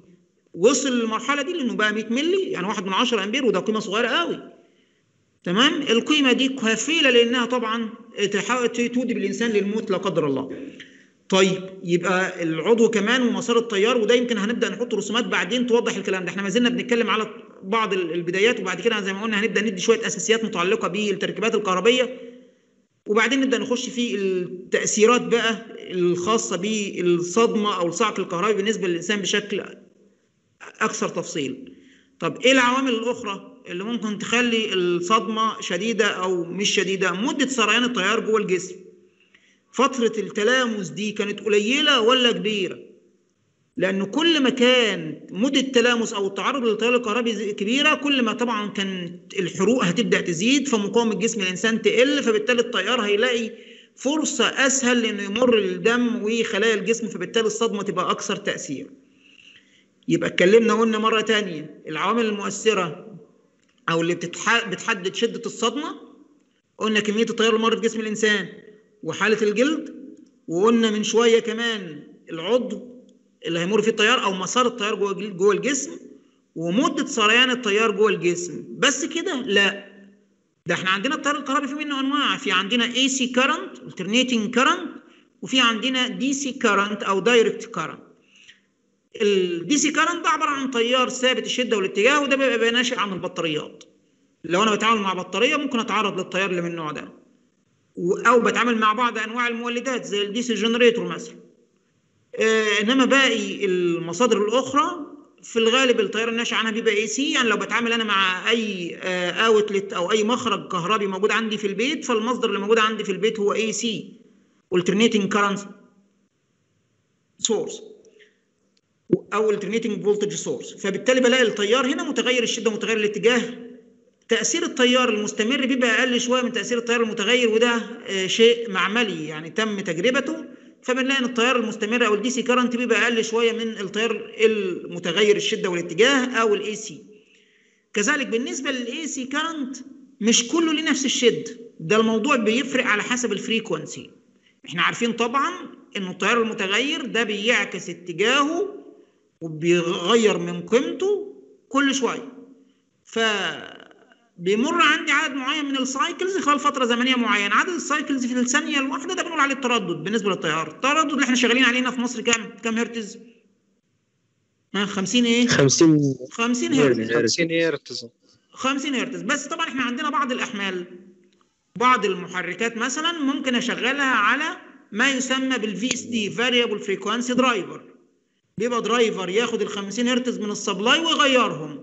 وصل للمرحلة دي لأنه بقى 100 ملي يعني واحد من 10 أمبير وده قيمة صغيرة قوي. تمام؟ القيمة دي كفيلة لأنها طبعا تودي بالإنسان للموت لا قدر الله. طيب يبقى العضو كمان ومسار التيار وده يمكن هنبدأ نحط رسومات بعدين توضح الكلام ده. إحنا ما زلنا بنتكلم على بعض ال- البدايات وبعد كده زي ما قلنا هنبدأ ندي شوية أساسيات متعلقة بالتركيبات الكهربية. وبعدين نبدأ نخش في التأثيرات بقى الخاصة بالصدمة أو الصعق الكهربي بالنسبة للإنسان بشكل أكثر تفصيل. طب إيه العوامل الأخرى اللي ممكن تخلي الصدمة شديدة أو مش شديدة؟ مدة سريان التيار جوه الجسم. فترة التلامس دي كانت قليلة ولا كبيرة؟ لأنه كل ما كان مدة التلامس أو التعرض للتيار الكهربي كبيرة كل ما طبعا كانت الحروق هتبدأ تزيد فمقاومة جسم الإنسان تقل فبالتالي التيار هيلاقي فرصة أسهل لأنه يمر الدم وخلايا الجسم فبالتالي الصدمة تبقى أكثر تأثير. يبقى اتكلمنا قلنا مرة تانية العوامل المؤثرة أو اللي. بتحدد شدة الصدمة قلنا كمية التيار اللي مر في جسم الإنسان وحالة الجلد وقلنا من شوية كمان العضو اللي هيمر فيه التيار أو مسار التيار جوه جوه الجسم ومدة سريان التيار جوه الجسم. بس كده؟ لا. ده إحنا عندنا التيار الكهربي في منه أنواع. في عندنا AC current alternating current وفي عندنا DC current أو direct current. ال DC current ده عبارة عن تيار ثابت الشدة والاتجاه وده بيبقى ناشئ عن البطاريات. لو أنا بتعامل مع بطارية ممكن أتعرض للتيار اللي من النوع ده. أو بتعامل مع بعض أنواع المولدات زي ال DC generator مثلا. آه، إنما باقي المصادر الأخرى في الغالب التيار الناشئ عنها بيبقى AC يعني لو بتعامل أنا مع أي outlet أو أي مخرج كهربي موجود عندي في البيت فالمصدر اللي موجود عندي في البيت هو AC alternating current source. أو alternating voltage source. فبالتالي بلاقي التيار هنا متغير الشدة متغير الاتجاه. تأثير التيار المستمر بيبقى أقل شوية من تأثير التيار المتغير وده آه، شيء معملي يعني تم تجربته. فبنلاقي إن التيار المستمر أو ال DC current بيبقى أقل شوية من التيار المتغير الشدة والاتجاه أو ال AC كذلك بالنسبة لل AC current مش كله ليه نفس الشده ده الموضوع بيفرق على حسب ال frequency إحنا عارفين طبعا ان التيار المتغير ده بيعكس اتجاهه وبيغير من قيمته كل شوية. ف بيمر عندي عدد معين من ال cycles خلال فترة زمنية معينة. عدد ال cycles في الثانية الواحدة ده بنقول عليه التردد بالنسبة للتيار. التردد اللي إحنا شغالين عليه هنا في مصر كام؟ كام هرتز؟ ها 50 إيه؟ 50 50 هرتز. 50 هرتز. 50 هرتز. بس طبعا إحنا عندنا بعض الأحمال بعض المحركات مثلا ممكن أشغلها على ما يسمى بال VSD variable frequency driver بيبقى driver ياخد ال 50 هرتز من ال supply ويغيرهم.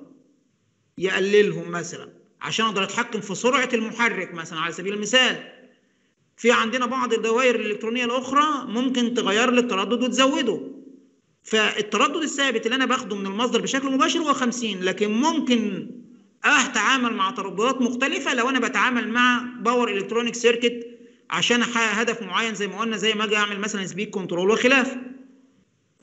يقللهم مثلا عشان أقدر أتحكم في سرعة المحرك مثلا على سبيل المثال. في عندنا بعض الدوائر الإلكترونية الأخرى ممكن تغير لي التردد وتزوده. فالتردد الثابت اللي أنا باخده من المصدر بشكل مباشر هو 50 لكن ممكن أتعامل مع ترددات مختلفة لو أنا بتعامل مع power electronic circuit عشان أحقق هدف معين زي ما قلنا زي ما أجي أعمل مثلا speed control وخلافه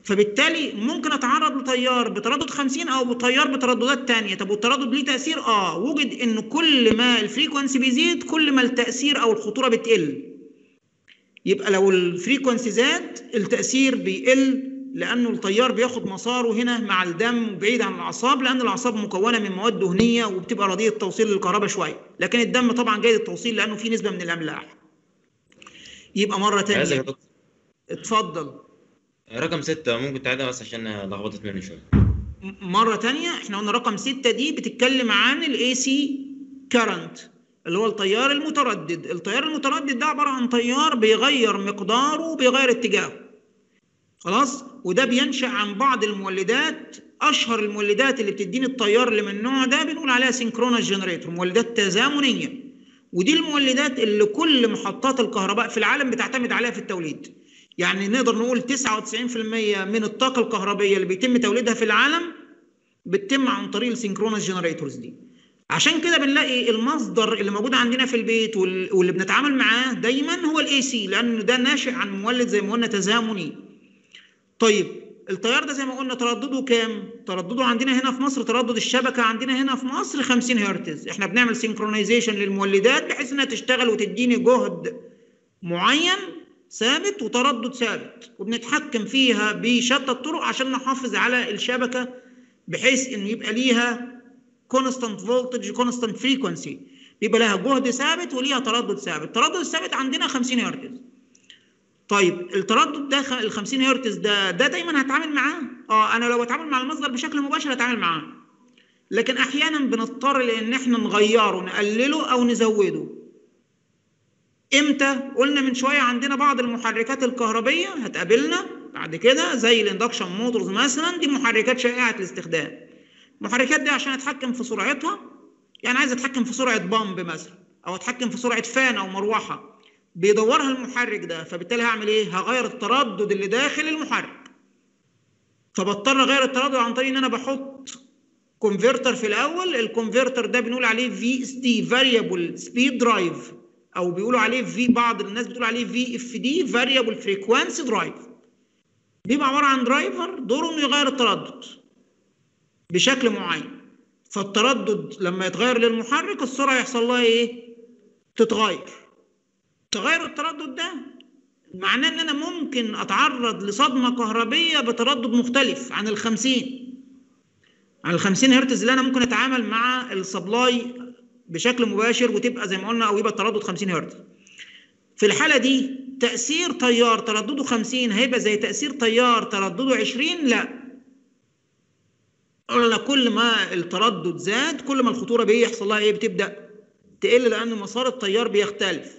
فبالتالي ممكن أتعرض لتيار بتردد 50 أو بتيار بترددات تانية. طب والتردد ليه تأثير؟ آه وجد إن كل ما ال frequency بيزيد كل ما التأثير أو الخطورة بتقل. يبقى لو ال frequency زاد التأثير بيقل لأنه التيار بياخد مساره هنا مع الدم بعيد عن الأعصاب لأن الأعصاب مكونة من مواد دهنية وبتبقى رديئه التوصيل للكهرباء شوية. لكن الدم طبعا جيد التوصيل لأنه فيه نسبة من الأملاح. يبقى مرة دكتور. اتفضل. رقم ستة ممكن تعيدها بس عشان لخبطت مني شوية. مرة تانية إحنا قلنا رقم ستة دي بتتكلم عن ال AC current اللي هو التيار المتردد. التيار المتردد ده عبارة عن تيار بيغير مقداره وبيغير اتجاهه. خلاص؟ وده بينشأ عن بعض المولدات. أشهر المولدات اللي بتديني التيار اللي من النوع ده بنقول عليها synchronous generator مولدات تزامنية. ودي المولدات اللي كل محطات الكهرباء في العالم بتعتمد عليها في التوليد. يعني نقدر نقول 99% من الطاقة الكهربية اللي بيتم توليدها في العالم بتتم عن طريق ال synchronous generators دي. عشان كده بنلاقي المصدر اللي موجود عندنا في البيت وال- واللي بنتعامل معاه دايما هو ال AC لأن ده ناشئ عن مولد زي ما قلنا تزامني. طيب التيار ده زي ما قلنا تردده كام؟ تردده عندنا هنا في مصر تردد الشبكة عندنا هنا في مصر 50 هرتز. إحنا بنعمل synchronization للمولدات بحيث إنها تشتغل وتديني جهد معين ثابت وتردد ثابت وبنتحكم فيها بشتى الطرق عشان نحافظ على الشبكة بحيث انه يبقى ليها constant voltage constant frequency بيبقى لها جهد ثابت وليها تردد ثابت. التردد الثابت عندنا 50 هرتز طيب التردد ده ال 50 هرتز ده ده دايما هتعامل معاه؟ آه أنا لو أتعامل مع المصدر بشكل مباشر هتعامل معاه. لكن أحيانا بنضطر لأن إحنا نغيره نقلله أو نزوده. إمتى؟ قلنا من شوية عندنا بعض المحركات الكهربية هتقابلنا بعد كده زي ال induction motors مثلا دي محركات شائعة الاستخدام. المحركات دي عشان اتحكم في سرعتها يعني عايز أتحكم في سرعة pump مثلا أو أتحكم في سرعة fan أو مروحة. بيدورها المحرك ده فبالتالي هعمل إيه؟ هغير التردد اللي داخل المحرك. فبضطر أغير التردد عن طريق إن أنا بحط converter في الأول. ال converter ده بنقول عليه VSD variable speed drive أو بيقولوا عليه في بعض الناس بتقول عليه VFD variable frequency drive بيبقى عبارة عن driver دوره إنه يغير التردد بشكل معين. فالتردد لما يتغير للمحرك السرعة يحصل لها إيه؟ تتغير. تغير التردد ده معناه إن أنا ممكن أتعرض لصدمة كهربية بتردد مختلف عن ال 50 عن ال 50 هرتز اللي أنا ممكن أتعامل مع ال supply بشكل مباشر وتبقى زي ما قلنا أو يبقى التردد 50 هرتز. في الحالة دي تأثير تيار تردده 50 هيبقى زي تأثير تيار تردده 20 لا. قلنا كل ما التردد زاد كل ما الخطورة بيحصل لها إيه؟ بتبدأ تقل لأن مسار التيار بيختلف.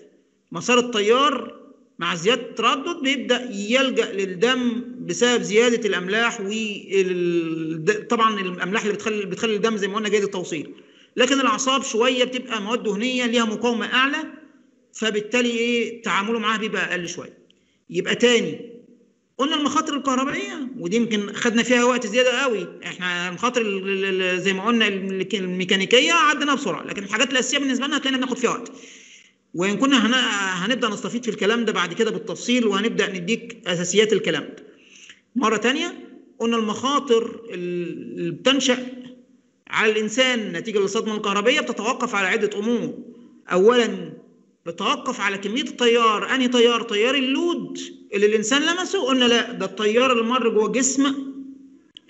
مسار التيار مع زيادة التردد بيبدأ يلجأ للدم بسبب زيادة الأملاح وطبعا الأملاح اللي بتخلي بتخلي الدم زي ما قلنا جيد التوصيل. لكن الأعصاب شوية بتبقى مواد دهنية ليها مقاومة أعلى فبالتالي إيه تعامله معاها بيبقى أقل شوية. يبقى تاني قلنا المخاطر الكهربائية ودي يمكن خدنا فيها وقت زيادة قوي. إحنا المخاطر ال- ال- ال- زي ما قلنا الميك- الميكانيكية عديناها بسرعة لكن الحاجات الأساسية بالنسبة لنا هتلاقينا بناخد فيها وقت. وإن كنا هن... هنبدأ نستفيد في الكلام ده بعد كده بالتفصيل وهنبدأ نديك أساسيات الكلام. ده مرة تانية قلنا المخاطر اللي بتنشأ على الإنسان نتيجة للصدمة الكهربيه بتتوقف على عدة أمور. اولا بتوقف على كمية التيار. أنهي تيار؟ تيار اللود اللي الإنسان لمسه. قلنا لا ده التيار اللي مر جوه جسم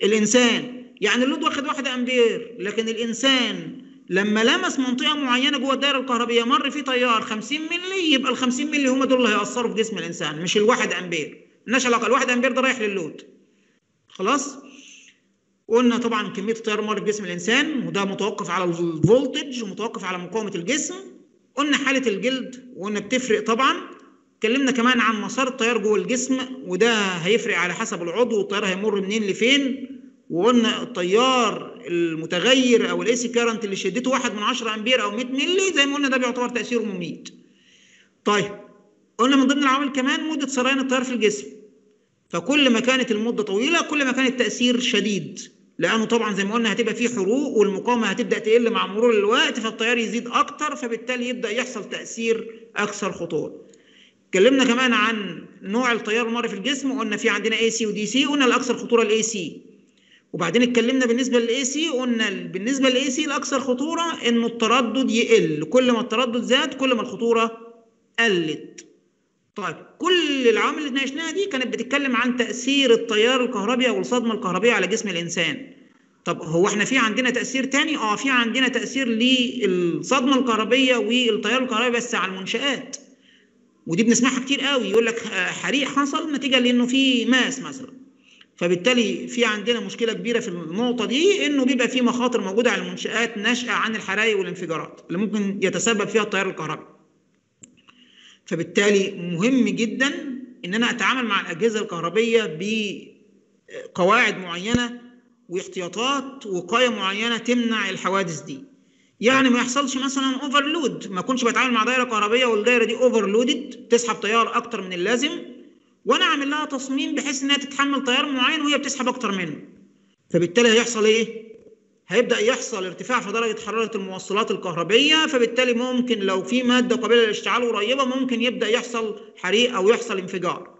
الإنسان. يعني اللود واخد 1 أمبير لكن الإنسان لما لمس منطقة معينة جوه الدائرة الكهربيه مر فيه تيار 50 مللي يبقى ال 50 مللي هم دول اللي هيأثروا في جسم الإنسان مش الواحد أمبير. مالناش علاقة الواحد أمبير ده رايح للود. خلاص؟ قلنا طبعا كمية التيار مر في جسم الإنسان وده متوقف على ال voltage ومتوقف على مقاومة الجسم قلنا حالة الجلد وقلنا بتفرق طبعا اتكلمنا كمان عن مسار التيار جوه الجسم وده هيفرق على حسب العضو والتيار هيمر منين لفين وقلنا التيار المتغير أو ال AC current اللي شدته 1 من 10 أمبير أو 100 مللي زي ما قلنا ده بيعتبر تأثيره مميت. طيب قلنا من ضمن العوامل كمان مدة سريان التيار في الجسم. فكل ما كانت المدة طويلة كل ما كان التأثير شديد لأنه طبعا زي ما قلنا هتبقى فيه حروق والمقاومة هتبدأ تقل مع مرور الوقت فالتيار يزيد أكتر فبالتالي يبدأ يحصل تأثير أكثر خطورة. اتكلمنا كمان عن نوع التيار المار في الجسم قلنا في عندنا اي سي ودي سي قلنا الأكثر خطورة ال AC وبعدين اتكلمنا بالنسبة لل AC قلنا ال- بالنسبة لل AC الأكثر خطورة إنه التردد يقل. كل ما التردد زاد كل ما الخطورة قلت. طيب كل العوامل اللي ناقشناها دي كانت بتتكلم عن تأثير التيار الكهربي أو الصدمة الكهربية على جسم الإنسان. طب هو إحنا في عندنا تأثير تاني؟ آه في عندنا تأثير للصدمة الكهربية والتيار الكهربي بس على المنشآت. ودي بنسمعها كتير قوي يقول لك حريق حصل نتيجة لإنه في ماس مثلا. فبالتالي في عندنا مشكلة كبيرة في النقطة دي إنه بيبقى في مخاطر موجودة على المنشآت ناشئة عن الحرائق والانفجارات اللي ممكن يتسبب فيها التيار الكهربي. فبالتالي مهم جدا إن أنا أتعامل مع الأجهزة الكهربية بقواعد معينة واحتياطات وقايه معينة تمنع الحوادث دي. يعني ما يحصلش مثلا overload ما اكونش بتعامل مع دايرة كهربية والدايرة دي overloaded تسحب تيار أكتر من اللازم وأنا أعمل لها تصميم بحيث إنها تتحمل تيار معين وهي بتسحب أكتر منه. فبالتالي هيحصل إيه؟ هيبدأ يحصل ارتفاع في درجة حرارة الموصلات الكهربية فبالتالي ممكن لو في مادة قابلة للاشتعال قريبة ممكن يبدأ يحصل حريق أو يحصل انفجار.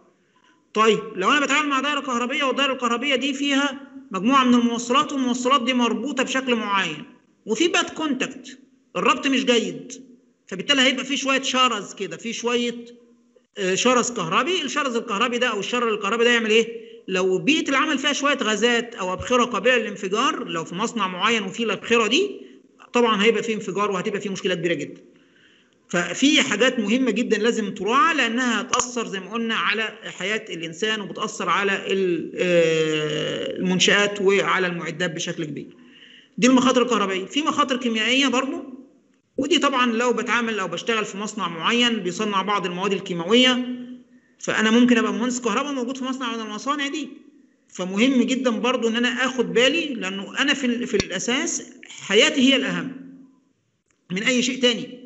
طيب لو أنا بتعامل مع دايره كهربية والدايره الكهربية دي فيها مجموعة من الموصلات والموصلات دي مربوطة بشكل معين وفي bad contact الربط مش جيد فبالتالي هيبقى في شوية شرز كده في شوية آه، شرز كهربي. الشرز الكهربي ده أو الشرر الكهربي ده يعمل إيه؟ لو بيئة العمل فيها شوية غازات أو أبخرة قابلة للانفجار لو في مصنع معين وفيه الأبخرة دي طبعا هيبقى فيه انفجار وهتبقى فيه مشكلة كبيرة جدا. ففي حاجات مهمة جدا لازم تراعى لأنها هتأثر زي ما قلنا على حياة الإنسان وبتأثر على آه، المنشآت وعلى المعدات بشكل كبير. دي المخاطر الكهربائية. في مخاطر كيميائية برضو ودي طبعا لو بتعامل أو بشتغل في مصنع معين بيصنع بعض المواد الكيماوية فأنا ممكن أبقى مهندس كهرباء موجود في مصنع من المصانع دي. فمهم جدا برضو إن أنا آخد بالي لأنه أنا في في الأساس حياتي هي الأهم من أي شيء تاني.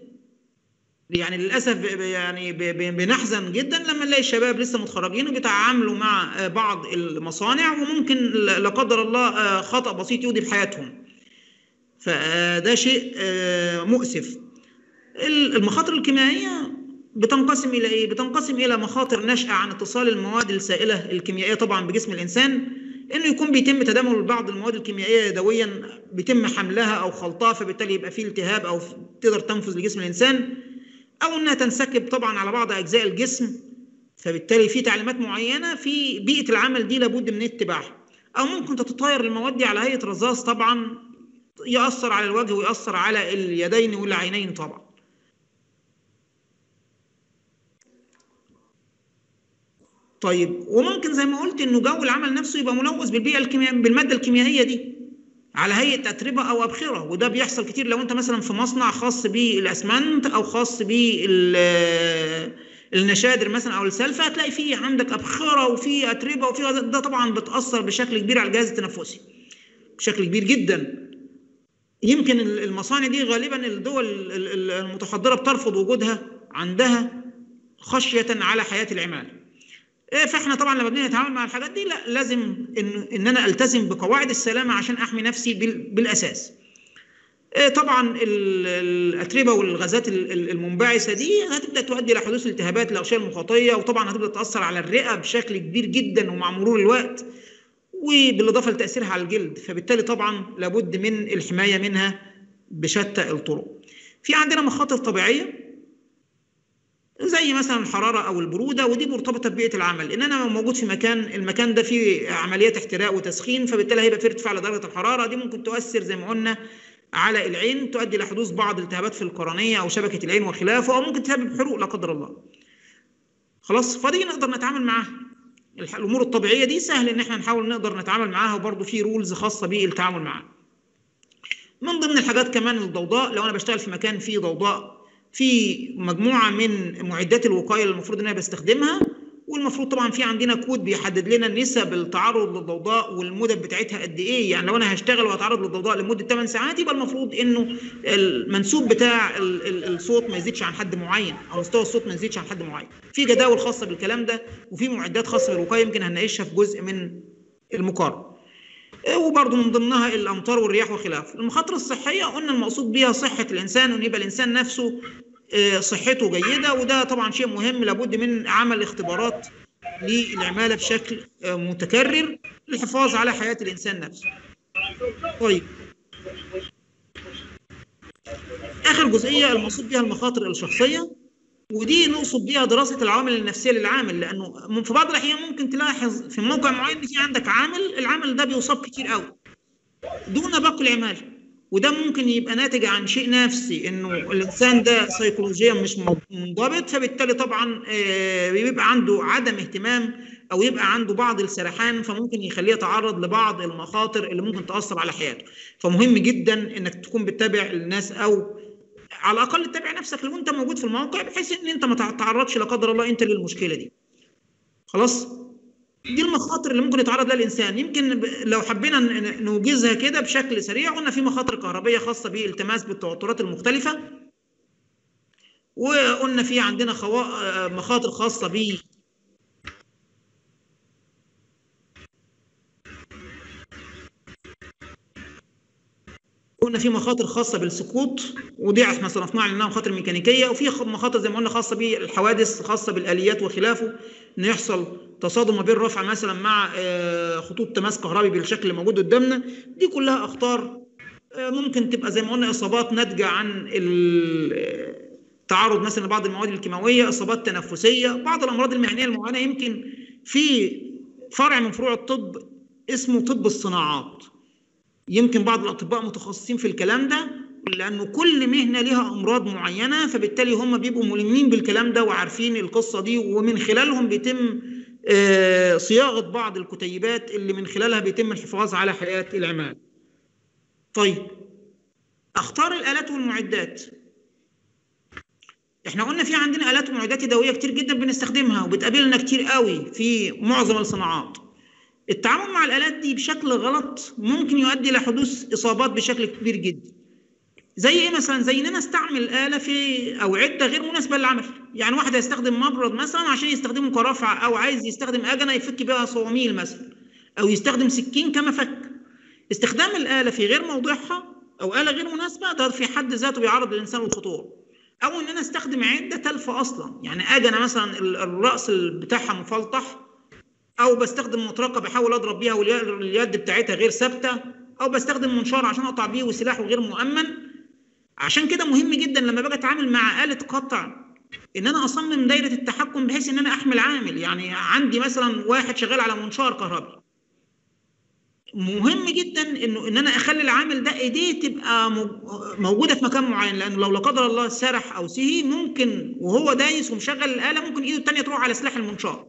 يعني للأسف يعني بنحزن جدا لما نلاقي الشباب لسه متخرجين وبيتعاملوا مع بعض المصانع وممكن لا قدر الله آه، خطأ بسيط يودي بحياتهم. فده شيء آه، مؤسف. ال- المخاطر الكيميائية بتنقسم إلى إيه؟ بتنقسم إلى مخاطر ناشئة عن اتصال المواد السائلة الكيميائية طبعا بجسم الإنسان. إنه يكون بيتم تداول بعض المواد الكيميائية يدويا بيتم حملها أو خلطها فبالتالي يبقى فيه التهاب أو تقدر تنفذ لجسم الإنسان. أو إنها تنسكب طبعا على بعض أجزاء الجسم فبالتالي في تعليمات معينة في بيئة العمل دي لابد من اتباعها. أو ممكن تتطاير المواد دي على هيئة رذاذ طبعا يأثر على الوجه ويأثر على اليدين والعينين طبعا. طيب وممكن زي ما قلت إنه جو العمل نفسه يبقى ملوث بالبيئة الكيميائيه بالمادة الكيميائية دي على هيئة اتربه أو أبخرة. وده بيحصل كتير. لو أنت مثلا في مصنع خاص بالأسمنت أو خاص بالنشادر مثلا أو السلفة هتلاقي فيه عندك أبخرة وفي أتربة وفي ده طبعا بتأثر بشكل كبير على الجهاز التنفسي بشكل كبير جدا. يمكن المصانع دي غالبا الدول ال- ال- المتحضرة بترفض وجودها عندها خشية على حياة العمال. إيه، فإحنا طبعا لما بنيجي نتعامل مع الحاجات دي لا لازم ان إن أنا ألتزم بقواعد السلامة عشان أحمي نفسي بال- بالأساس. إيه، طبعا ال- الأتربة والغازات ال- ال- المنبعثة دي هتبدأ تؤدي إلى حدوث التهابات الاغشيه المخاطيه وطبعا هتبدأ تأثر على الرئة بشكل كبير جدا ومع مرور الوقت وبالإضافة لتأثيرها على الجلد. فبالتالي طبعا لابد من الحماية منها بشتى الطرق. في عندنا مخاطر طبيعية زي مثلا الحرارة أو البرودة ودي مرتبطة ببيئة العمل إن أنا موجود في مكان المكان ده فيه عمليات احتراق وتسخين فبالتالي هيبقى فيه ارتفاع لدرجه الحرارة دي ممكن تؤثر زي ما قلنا على العين تؤدي إلى حدوث بعض الالتهابات في القرنية أو شبكة العين وخلافه أو ممكن تسبب حروق لا قدر الله. خلاص فدي نقدر نتعامل معاها. الأمور الطبيعية دي سهل إن إحنا نحاول نقدر نتعامل معاها وبرضه في rules خاصة بالتعامل معاها من ضمن الحاجات كمان الضوضاء لو أنا بشتغل في مكان فيه ضوضاء في مجموعة من معدات الوقاية اللي المفروض ان أنا بستخدمها والمفروض طبعا في عندنا كود بيحدد لنا نسب التعرض للضوضاء والمدد بتاعتها قد إيه. يعني لو أنا هشتغل وهتعرض للضوضاء لمدة 8 ساعات يبقى المفروض إنه المنسوب بتاع ال- ال- الصوت ما يزيدش عن حد معين أو مستوى الصوت ما يزيدش عن حد معين. في جداول خاصة بالكلام ده وفي معدات خاصة بالوقاية يمكن هنناقشها في جزء من المقارنة. وبرضه من ضمنها الأمطار والرياح وخلافه المخاطر الصحية قلنا المقصود بيها صحة الإنسان وإن يبقى الإنسان نفسه آه، صحته جيدة وده طبعا شيء مهم لابد من عمل اختبارات للعمالة بشكل آه، متكرر للحفاظ على حياة الإنسان نفسه. طيب. آخر جزئية المقصود بها المخاطر الشخصية. ودي نقصد بيها دراسة العوامل النفسية للعامل لأنه في بعض الأحيان ممكن تلاحظ في موقع معين في عندك عامل العامل ده بيصاب كتير قوي دون باقي العماله وده ممكن يبقى ناتج عن شيء نفسي إنه الإنسان ده سيكولوجيا مش منضبط فبالتالي طبعا آه، بيبقى عنده عدم اهتمام أو يبقى عنده بعض السرحان فممكن يخليه يتعرض لبعض المخاطر اللي ممكن تأثر على حياته. فمهم جدا إنك تكون بتتابع الناس أو على الأقل تتابع نفسك لو أنت موجود في الموقع بحيث إن أنت ما تتعرضش لا قدر الله أنت للمشكلة دي. خلاص؟ دي المخاطر اللي ممكن يتعرض لها الإنسان. يمكن لو حبينا نوجزها كده بشكل سريع قلنا في مخاطر كهربية خاصة بالالتماس بالتوترات المختلفة وقلنا في عندنا خوا... آه، مخاطر خاصة قلنا في مخاطر خاصة بالسقوط ودي إحنا صنفناها لانها مخاطر ميكانيكية وفي مخاطر زي ما قلنا خاصة بالحوادث خاصة بالآليات وخلافه إن يحصل تصادم ما بين رفع مثلا مع آه، خطوط تماس كهربي بالشكل اللي موجود قدامنا دي كلها أخطار آه، ممكن تبقى زي ما قلنا إصابات ناتجة عن ال- تعرض مثلا لبعض المواد الكيماوية إصابات تنفسية بعض الأمراض المهنيه المعينه يمكن في فرع من فروع الطب اسمه طب الصناعات. يمكن بعض الأطباء متخصصين في الكلام ده لأنه كل مهنة لها أمراض معينة فبالتالي هم بيبقوا ملمين بالكلام ده وعارفين القصة دي ومن خلالهم بيتم آه، صياغة بعض الكتيبات اللي من خلالها بيتم الحفاظ على حياة العمال. طيب أختار الآلات والمعدات إحنا قلنا في عندنا آلات ومعدات يدوية كتير جدا بنستخدمها وبتقابلنا كتير قوي في معظم الصناعات التعامل مع الآلات دي بشكل غلط ممكن يؤدي إلى حدوث إصابات بشكل كبير جدا. زي إيه مثلا؟ زي إن أنا أستعمل آلة في أو عدة غير مناسبة للعمل. يعني واحد هيستخدم مبرد مثلا عشان يستخدمه كرفع أو عايز يستخدم آجنة يفك بيها صواميل مثلا. أو يستخدم سكين كمفك استخدام الآلة في غير موضعها أو آلة غير مناسبة ده في حد ذاته بيعرض الانسان للخطوره أو إن أنا أستخدم عدة تلفه أصلا. يعني آجنة مثلا ال- الرأس بتاعها مفلطح أو بستخدم مطرقة بحاول أضرب بيها واليد بتاعتها غير ثابتة أو بستخدم منشار عشان أقطع بيه وسلاحه غير مؤمن. عشان كده مهم جدا لما باجي أتعامل مع آلة قطع إن أنا أصمم دايرة التحكم بحيث إن أنا أحمل عامل. يعني عندي مثلا واحد شغال على منشار كهربي. مهم جدا انه إن أنا أخلي العامل ده إيديه تبقى مو- موجودة في مكان معين. لأنه لو لا قدر الله سرح أو سهي ممكن وهو دايس ومشغل الآلة ممكن إيده الثانية تروح على سلاح المنشار.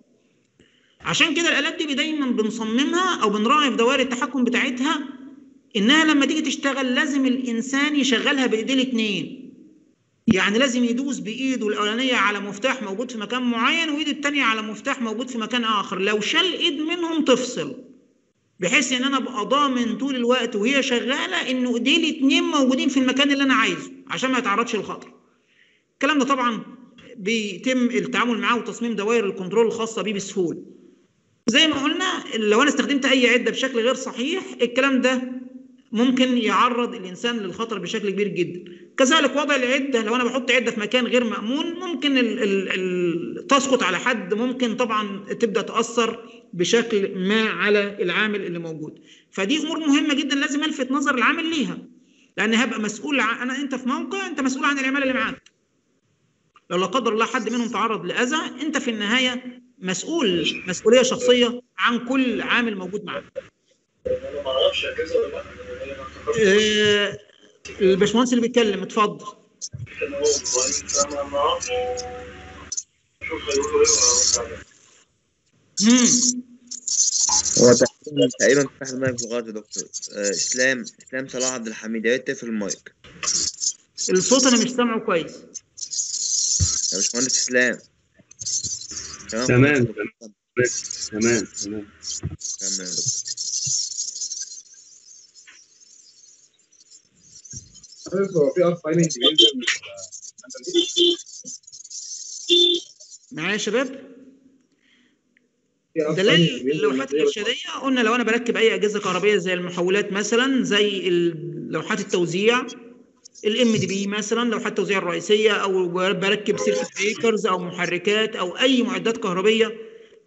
عشان كده الآلات دي دايما بنصممها أو بنراعي في دوائر التحكم بتاعتها إنها لما تيجي تشتغل لازم الإنسان يشغلها بإيديه الاثنين يعني لازم يدوس بإيده الأولانية على مفتاح موجود في مكان معين وإيده الثانية على مفتاح موجود في مكان آخر. لو شال إيد منهم تفصل بحيث إن أنا أبقى ضامن طول الوقت وهي شغالة إنه ايديه الاثنين موجودين في المكان اللي أنا عايزه عشان ما يتعرضش للخطر. الكلام ده طبعا بيتم التعامل معاه وتصميم دوائر الكنترول الخاصة بيه بسهولة. زي ما قلنا لو أنا استخدمت أي عدة بشكل غير صحيح الكلام ده ممكن يعرض الإنسان للخطر بشكل كبير جدا. كذلك وضع العدة لو أنا بحط عدة في مكان غير مأمون ممكن ال ال ال تسقط على حد ممكن طبعا تبدأ تأثر بشكل ما على العامل اللي موجود. فدي أمور مهمة جدا لازم ألفت نظر العامل ليها. لأن هبقى مسؤول أنا أنت في موقع أنت مسؤول عن العماله اللي معاك. لو لا قدر الله حد منهم تعرض لأذى أنت في النهاية مسؤول مسؤولية شخصية عن كل عامل موجود معاك آه، الباشمهندس اللي بيتكلم اتفضل. هو تقريبا تقريبا فتح المايك لغايه يا دكتور اسلام إسلام صلاح عبد الحميد يا ريت تقفل المايك. الصوت أنا مش سامعه كويس. يا باشمهندس إسلام. تمام؟ تمام تمام. تمام. هو في ار معايا يا شباب؟ دلائل اللوحات الارشاديه قلنا لو أنا بركب أي أجهزة كهربائية زي المحولات مثلا زي لوحات التوزيع ال MDB مثلا لوحات التوزيع الرئيسيه أو بركب circuit breakers أو محركات أو أي معدات كهربية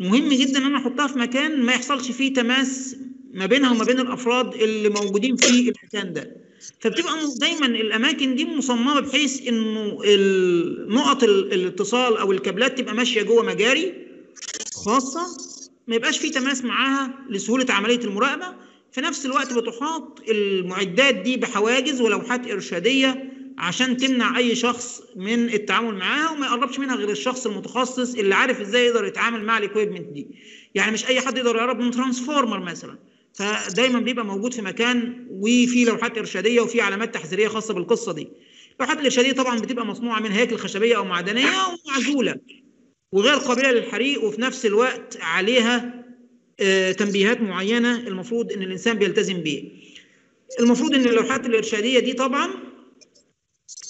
مهم جدا إن أنا أحطها في مكان ما يحصلش فيه تماس ما بينها وما بين الأفراد اللي موجودين في المكان ده. فبتبقى دايما الأماكن دي مصممة بحيث إنه نقط ال- الاتصال أو الكابلات تبقى ماشية جوه مجاري خاصة ما يبقاش في تماس معاها لسهولة عملية المراقبة في نفس الوقت بتحاط المعدات دي بحواجز ولوحات إرشادية عشان تمنع أي شخص من التعامل معاها وما يقربش منها غير الشخص المتخصص اللي عارف إزاي يقدر يتعامل مع ال equipment دي. يعني مش أي حد يقدر يقرب من transformer مثلا. فدايما بيبقى موجود في مكان وفي لوحات إرشادية وفي علامات تحذيرية خاصة بالقصة دي. اللوحات الإرشادية طبعا بتبقى مصنوعة من هياكل خشبية أو معدنية ومعزولة. وغير قابلة للحريق وفي نفس الوقت عليها تنبيهات معينة المفروض إن الإنسان بيلتزم بيها المفروض إن اللوحات الإرشادية دي طبعا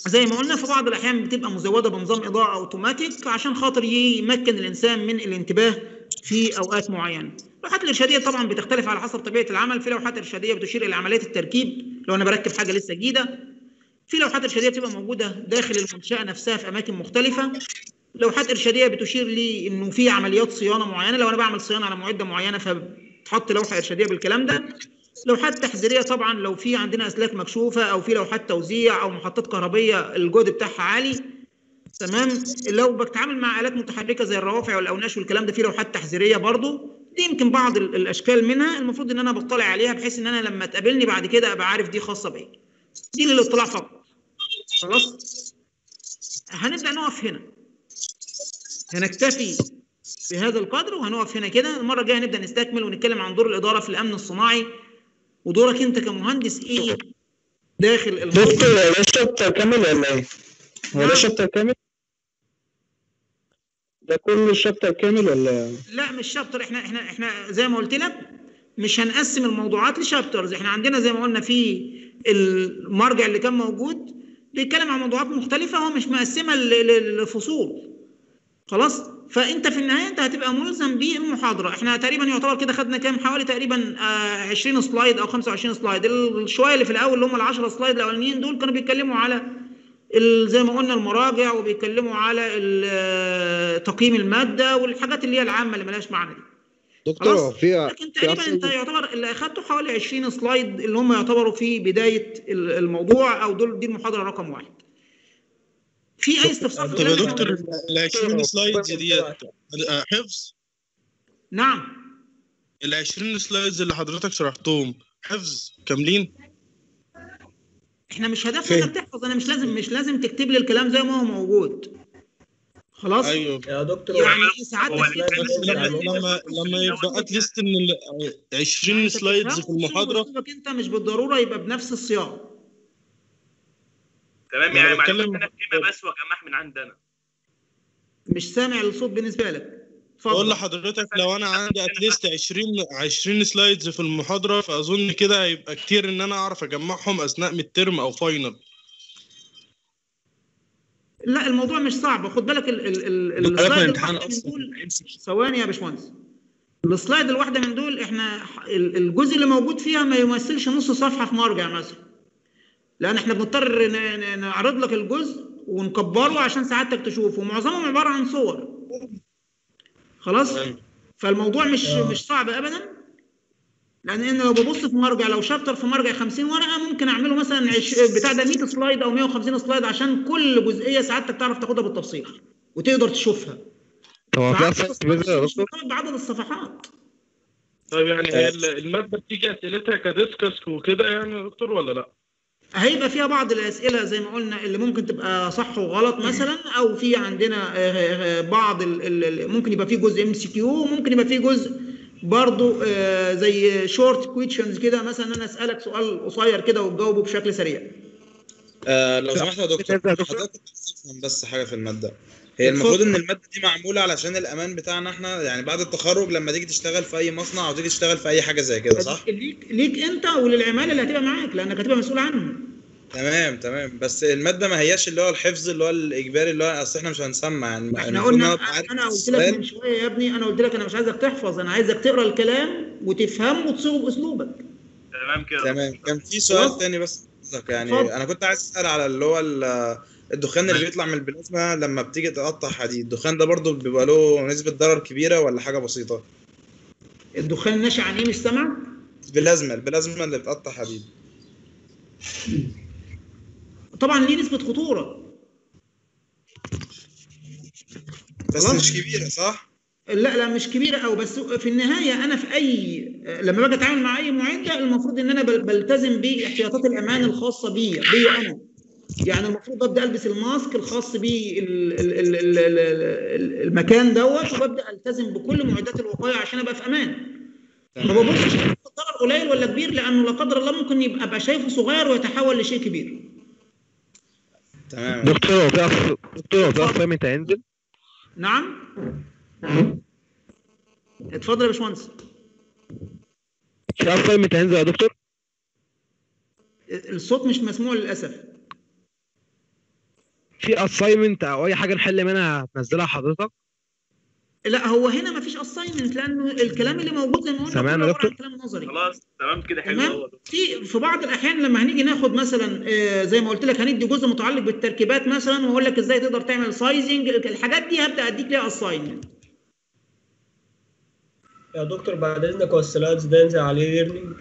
زي ما قلنا في بعض الأحيان بتبقى مزودة بنظام إضاءة أوتوماتيك عشان خاطر يمكن الإنسان من الانتباه في أوقات معينة. اللوحات الإرشادية طبعا بتختلف على حسب طبيعة العمل. في لوحات إرشادية بتشير إلى عمليه التركيب لو أنا بركب حاجة لسه جديدة. في لوحات إرشادية بتبقى موجودة داخل المنشأة نفسها في أماكن مختلفة. لوحات إرشادية بتشير لي إنه في عمليات صيانة معينة. لو أنا بعمل صيانة على معدة معينة فبتحط لوحة إرشادية بالكلام ده. لوحات تحذيرية طبعا لو في عندنا أسلاك مكشوفة أو في لوحات توزيع أو محطات كهربية الجهد بتاعها عالي تمام. لو بتعامل مع آلات متحركة زي الروافع والأوناش والكلام ده في لوحات تحذيرية برضو. دي يمكن بعض ال- الأشكال منها. المفروض إن أنا بطلع عليها بحيث إن أنا لما تقابلني بعد كده أبقى عارف دي خاصة بايه دي للاطلاع فقط. خلاص؟ هنبدأ نقف هنا. هنكتفي بهذا القدر وهنقف هنا كده. المرة الجاية هنبدأ نستكمل ونتكلم عن دور الإدارة في الأمن الصناعي. ودورك أنت كمهندس إيه داخل الموضوع دكتور ده الشابتر كامل ولا إيه؟ هو ده الشابتر كامل؟ ده كله الشابتر كامل ولا؟ لا مش شابتر. إحنا إحنا إحنا زي ما قلت لك مش هنقسم الموضوعات لشابترز. إحنا عندنا زي ما قلنا في المرجع اللي كان موجود بيتكلم عن موضوعات مختلفة هو مش ل- لفصول. خلاص؟ فأنت في النهاية أنت هتبقى ملزم بالمحاضرة. إحنا تقريبا يعتبر كده خدنا كام؟ حوالي تقريبا آه 20 سلايد أو 25 سلايد. الشويه اللي في الأول اللي هم ال 10 سلايد الأولانيين دول كانوا بيتكلموا على زي ما قلنا المراجع وبيتكلموا على آه، تقييم المادة والحاجات اللي هي العامة اللي ملهاش معنى دي. دكتور في لكن تقريبا أنت يعتبر اللي أخدته حوالي 20 slide اللي هم يعتبروا في بداية ال- الموضوع أو دول دي المحاضرة رقم واحد. في أي استفسار في طب يا؟ دكتور ال 20 slides ديت حفظ؟ نعم. ال 20 slides اللي حضرتك شرحتهم حفظ كاملين؟ إحنا مش هدفنا إنك تحفظ أنا مش لازم مش لازم تكتب لي الكلام زي ما هو موجود. خلاص؟ أيوه. يا دكتور يعني ساعات بس لما لما يبقى at least إن ال 20 slides في المحاضرة. أنت مش بالضرورة يبقى بنفس الصياغه تمام؟ يعني بتكلم- معلش أنا كلمه بس واجمعها من عندنا مش سامع الصوت بالنسبة لك. بقول لحضرتك لو أنا عندي at least 20 20 slides في المحاضرة فأظن كده هيبقى كتير إن أنا أعرف أجمعهم أثناء من ال term أو final لا الموضوع مش صعب. خد بالك ال ال ال السلايد الامتحان الواحدة من دول ثواني يا باشمهندس. السلايد الواحدة من دول إحنا الجزء اللي موجود فيها ما يمثلش نص صفحة في مرجع مثلا. لأن إحنا بنضطر نعرض لك الجزء ونكبره عشان سعادتك تشوفه. ومعظمهم عبارة عن صور. خلاص؟ فالموضوع مش مش صعب ابدا. لأن أنا لو ببص في مرجع لو شابتر في مرجع 50 ورقة ممكن أعمله مثلا. بتاع ده 100 slide أو 150 slide عشان كل جزئية سعادتك تعرف تاخدها بالتفصيل وتقدر تشوفها. هو في بعدد الصفحات طيب يعني هي ال- المادة بتيجي أسئلتها ك discuss وكده يعني يا دكتور ولا لأ؟ هيبقى فيها بعض الأسئلة زي ما قلنا اللي ممكن تبقى صح وغلط مثلا أو في عندنا آه، آه، بعض ال- ال- ال- ممكن يبقى فيه جزء MCQ وممكن يبقى فيه جزء برضو آه، زي short questions كده. مثلا أنا أسألك سؤال قصير كده وتجاوبه بشكل سريع. آه لو سمحت يا دكتور حضرتك بس حاجة في المادة. هي المفروض إن المادة دي معمولة علشان الأمان بتاعنا إحنا يعني بعد التخرج لما تيجي تشتغل في أي مصنع أو تيجي تشتغل في أي حاجة زي كده صح؟ ليك ليك أنت وللعمالة اللي هتبقى معاك لأنك هتبقى مسؤول عنهم. تمام تمام. بس المادة ما هياش اللي هو الحفظ اللي هو الإجباري اللي هو أصل إحنا مش هنسمع يعني إحنا قلنا أنا قلت لك. من شوية يا ابني أنا قلت لك أنا مش عايزك تحفظ أنا عايزك تقرأ الكلام وتفهمه وتصيغه بأسلوبك. تمام كده. تمام. كان في سؤال تاني بس يعني اتفضل. أنا كنت عايز أسأل على اللي هو الدخان اللي بيطلع من البلازما لما بتيجي تقطع حديد الدخان ده برضو بيبقى له نسبة ضرر كبيرة ولا حاجة بسيطة الدخان الناشئ عن إيه مش سامع؟ البلازما البلازما اللي بتقطع حديد طبعا ليه نسبة خطورة بس خلاص؟ مش كبيرة صح؟ لا لا مش كبيرة قوي بس في النهاية أنا في أي لما باجي أتعامل مع أي معدة المفروض إن أنا بل- بلتزم باحتياطات الأمان الخاصة بي بي أنا يعني المفروض أبدأ ألبس ال mask الخاص بالمكان دوت وببدا ألتزم بكل معدات الوقاية عشان أبقى في أمان. ما ببصش الضرر قليل ولا كبير لأنه لا قدر الله ممكن يبقى ابقى شايفه صغير ويتحول لشيء كبير. تمام. دكتور هو في أف... دكتور هو في assignment هينزل نعم. اتفضل يا باشمهندس. في assignment هينزل يا دكتور. الصوت مش مسموع للأسف. في assignment أو أي حاجة نحل منها هتنزلها حضرتك؟ لا هو هنا مفيش assignment لأنه الكلام اللي موجود زي ما قلنا تمام يا دكتور. كلام نظري. خلاص تمام كده حلو في في بعض الأحيان لما هنيجي ناخد مثلا آه، زي ما قلت لك هندي جزء متعلق بالتركيبات مثلا وأقول لك إزاي تقدر تعمل sizing الحاجات دي هبدأ أديك ليها assignment يا دكتور بعد إذنك هو ال slides ده ينزل على ال E-learning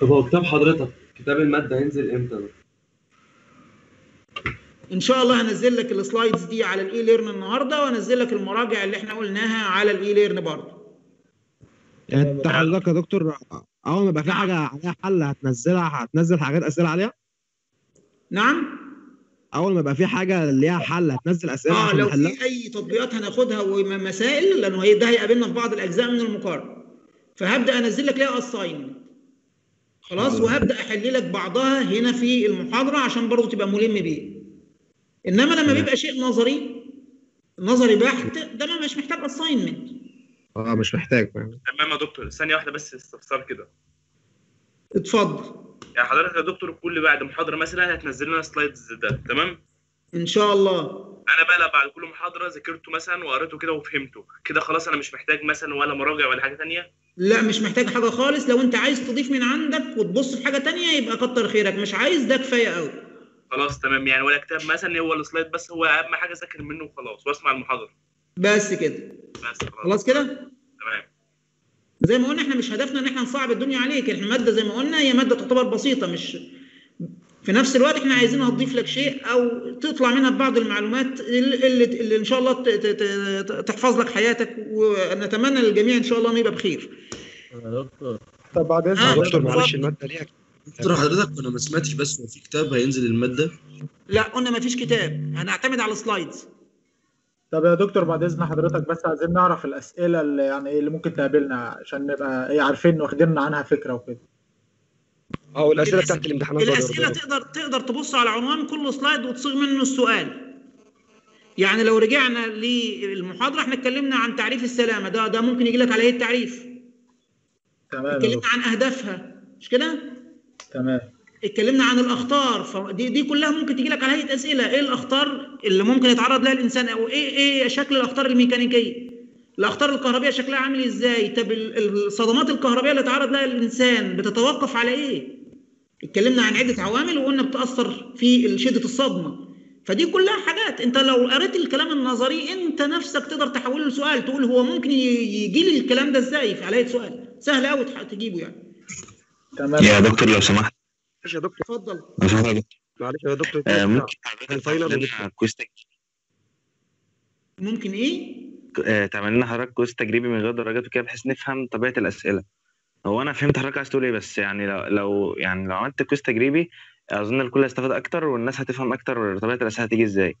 طب هو كتاب حضرتك؟ كتاب المادة هينزل إمتى ده؟ إن شاء الله هنزل لك ال slides دي على ال E-learn النهارده وانزل لك المراجع اللي إحنا قلناها على ال E-learn برضه. انت حضرتك يا دكتور أول ما يبقى في حاجة عليها حل هتنزلها هتنزل حاجات أسئلة عليها؟ نعم. أول ما يبقى في حاجة ليها حل هتنزل أسئلة آه لو في أي تطبيقات هناخدها ومسائل لأنه هي ده هيقابلنا في بعض الأجزاء من المقارنة. فهبدأ أنزل لك ليها assignment خلاص وهبدأ أحل لك بعضها هنا في المحاضرة عشان برضه تبقى ملم بيه إنما لما بيبقى شيء نظري نظري بحت ده ما مش محتاج assignment آه مش محتاج تمام يا دكتور. ثانية واحدة بس استفسار كده. اتفضل. يعني حضرتك يا دكتور كل بعد محاضرة مثلا هتنزل لنا slides ده تمام؟ إن شاء الله. أنا بقى لا بعد كل محاضرة ذاكرته مثلا وقريته كده وفهمته كده خلاص أنا مش محتاج مثلا ولا مراجع ولا حاجة تانية؟ لا مش محتاج حاجة خالص. لو أنت عايز تضيف من عندك وتبص في حاجة تانية يبقى كتر خيرك. مش عايز ده كفاية قوي خلاص تمام. يعني ولا كتاب مثلا هو السلايد بس هو أهم حاجة ذاكر منه وخلاص وأسمع المحاضرة. بس كده. بس خلاص. خلاص كده؟ تمام. زي ما قلنا إحنا مش هدفنا إن إحنا نصعب الدنيا عليك. الماده زي ما قلنا هي مادة تعتبر بسيطة. مش في نفس الوقت إحنا عايزينها تضيف لك شيء أو تطلع منها ببعض المعلومات اللي, اللي, إن شاء الله ت- ت- ت- تحفظ لك حياتك ونتمنى للجميع إن شاء الله إنه يبقى بخير. طب بعد إذنك آه، يا دكتور، معلش. المادة ليها دكتور حضرتك أنا ما سمعتش بس هو في كتاب هينزل المادة؟ لا قلنا ما فيش كتاب. هنعتمد على السلايدز طب يا دكتور بعد إذن حضرتك بس عايزين نعرف الأسئلة اللي يعني إيه اللي ممكن تقابلنا عشان نبقى إيه عارفين واخدين عنها فكرة وكده. آه والاسئله بتاعت الامتحانات الأسئلة. تقدر تقدر تبص على عنوان كل سلايد وتصيغ منه السؤال. يعني لو رجعنا للمحاضرة إحنا اتكلمنا عن تعريف السلامة. ده ده ممكن يجي لك على إيه التعريف؟ تمام اتكلمنا عن أهدافها. مش كده؟ تمام. اتكلمنا عن الأخطار فدي دي كلها ممكن تجي لك على هيئة أسئلة. إيه الأخطار اللي ممكن يتعرض لها الإنسان؟ أو إيه إيه شكل الأخطار الميكانيكية؟ الأخطار الكهربائية شكلها عامل إزاي؟ طب ال- الصدمات الكهربائية اللي تعرض لها الإنسان بتتوقف على إيه؟ اتكلمنا عن عدة عوامل وقلنا بتأثر في شدة الصدمة. فدي كلها حاجات. أنت لو قريت الكلام النظري أنت نفسك تقدر تحوله لسؤال تقول هو ممكن يجي لي الكلام ده إزاي؟ عليه سؤال. سهل قوي تجيبه يعني. تمام. يا دكتور لو سمحت. معلش يا دكتور. اتفضل. دكتور معلش يا دكتور. آه، ممكن ال final ممكن إيه؟ آه، تعمل لنا حضرتك quiz تجريبي من غير درجات وكده بحيث نفهم طبيعة الأسئلة. هو أنا فهمت حضرتك عايز تقول إيه بس يعني لو, لو يعني لو عملت quiz تجريبي أظن الكل هيستفاد أكتر والناس هتفهم أكتر طبيعة الأسئلة هتيجي إزاي.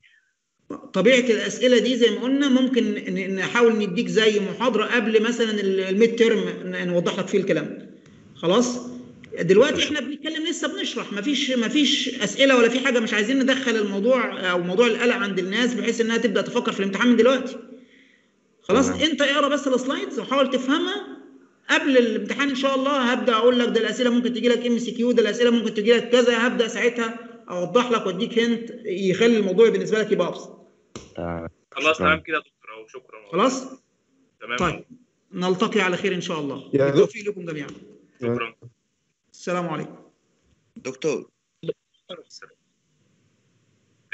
طبيعة الأسئلة دي زي ما قلنا ممكن نحاول نديك زي محاضرة قبل مثلا ال midterm نوضح لك فيه الكلام. خلاص؟ دلوقتي إحنا بنتكلم لسه بنشرح مفيش مفيش أسئلة ولا في حاجة مش عايزين ندخل الموضوع أو موضوع القلق عند الناس بحيث إنها تبدأ تفكر في الامتحان من دلوقتي. خلاص تمام. أنت اقرأ بس ال slides وحاول تفهمها. قبل الامتحان إن شاء الله هبدأ أقول لك ده الأسئلة ممكن تجي لك MCQ ده الأسئلة ممكن تجي لك كذا هبدأ ساعتها أوضح لك وأديك hint يخلي الموضوع بالنسبة لك يبقى أبسط. تمام. خلاص شكراً. تمام كده يا دكتور أهو. شكرا. خلاص؟ تمام. طيب نلتقي على خير إن شاء الله. يا بالتوفيق لكم جميعا. شكرا. السلام عليكم. دكتور.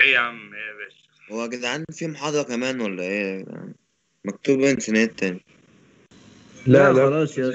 إيه يا عم إيه يا باشا؟ هو يا جدعان في محاضرة كمان ولا إيه؟ يا جدعان؟ مكتوب انترنت. تاني لا خلاص يا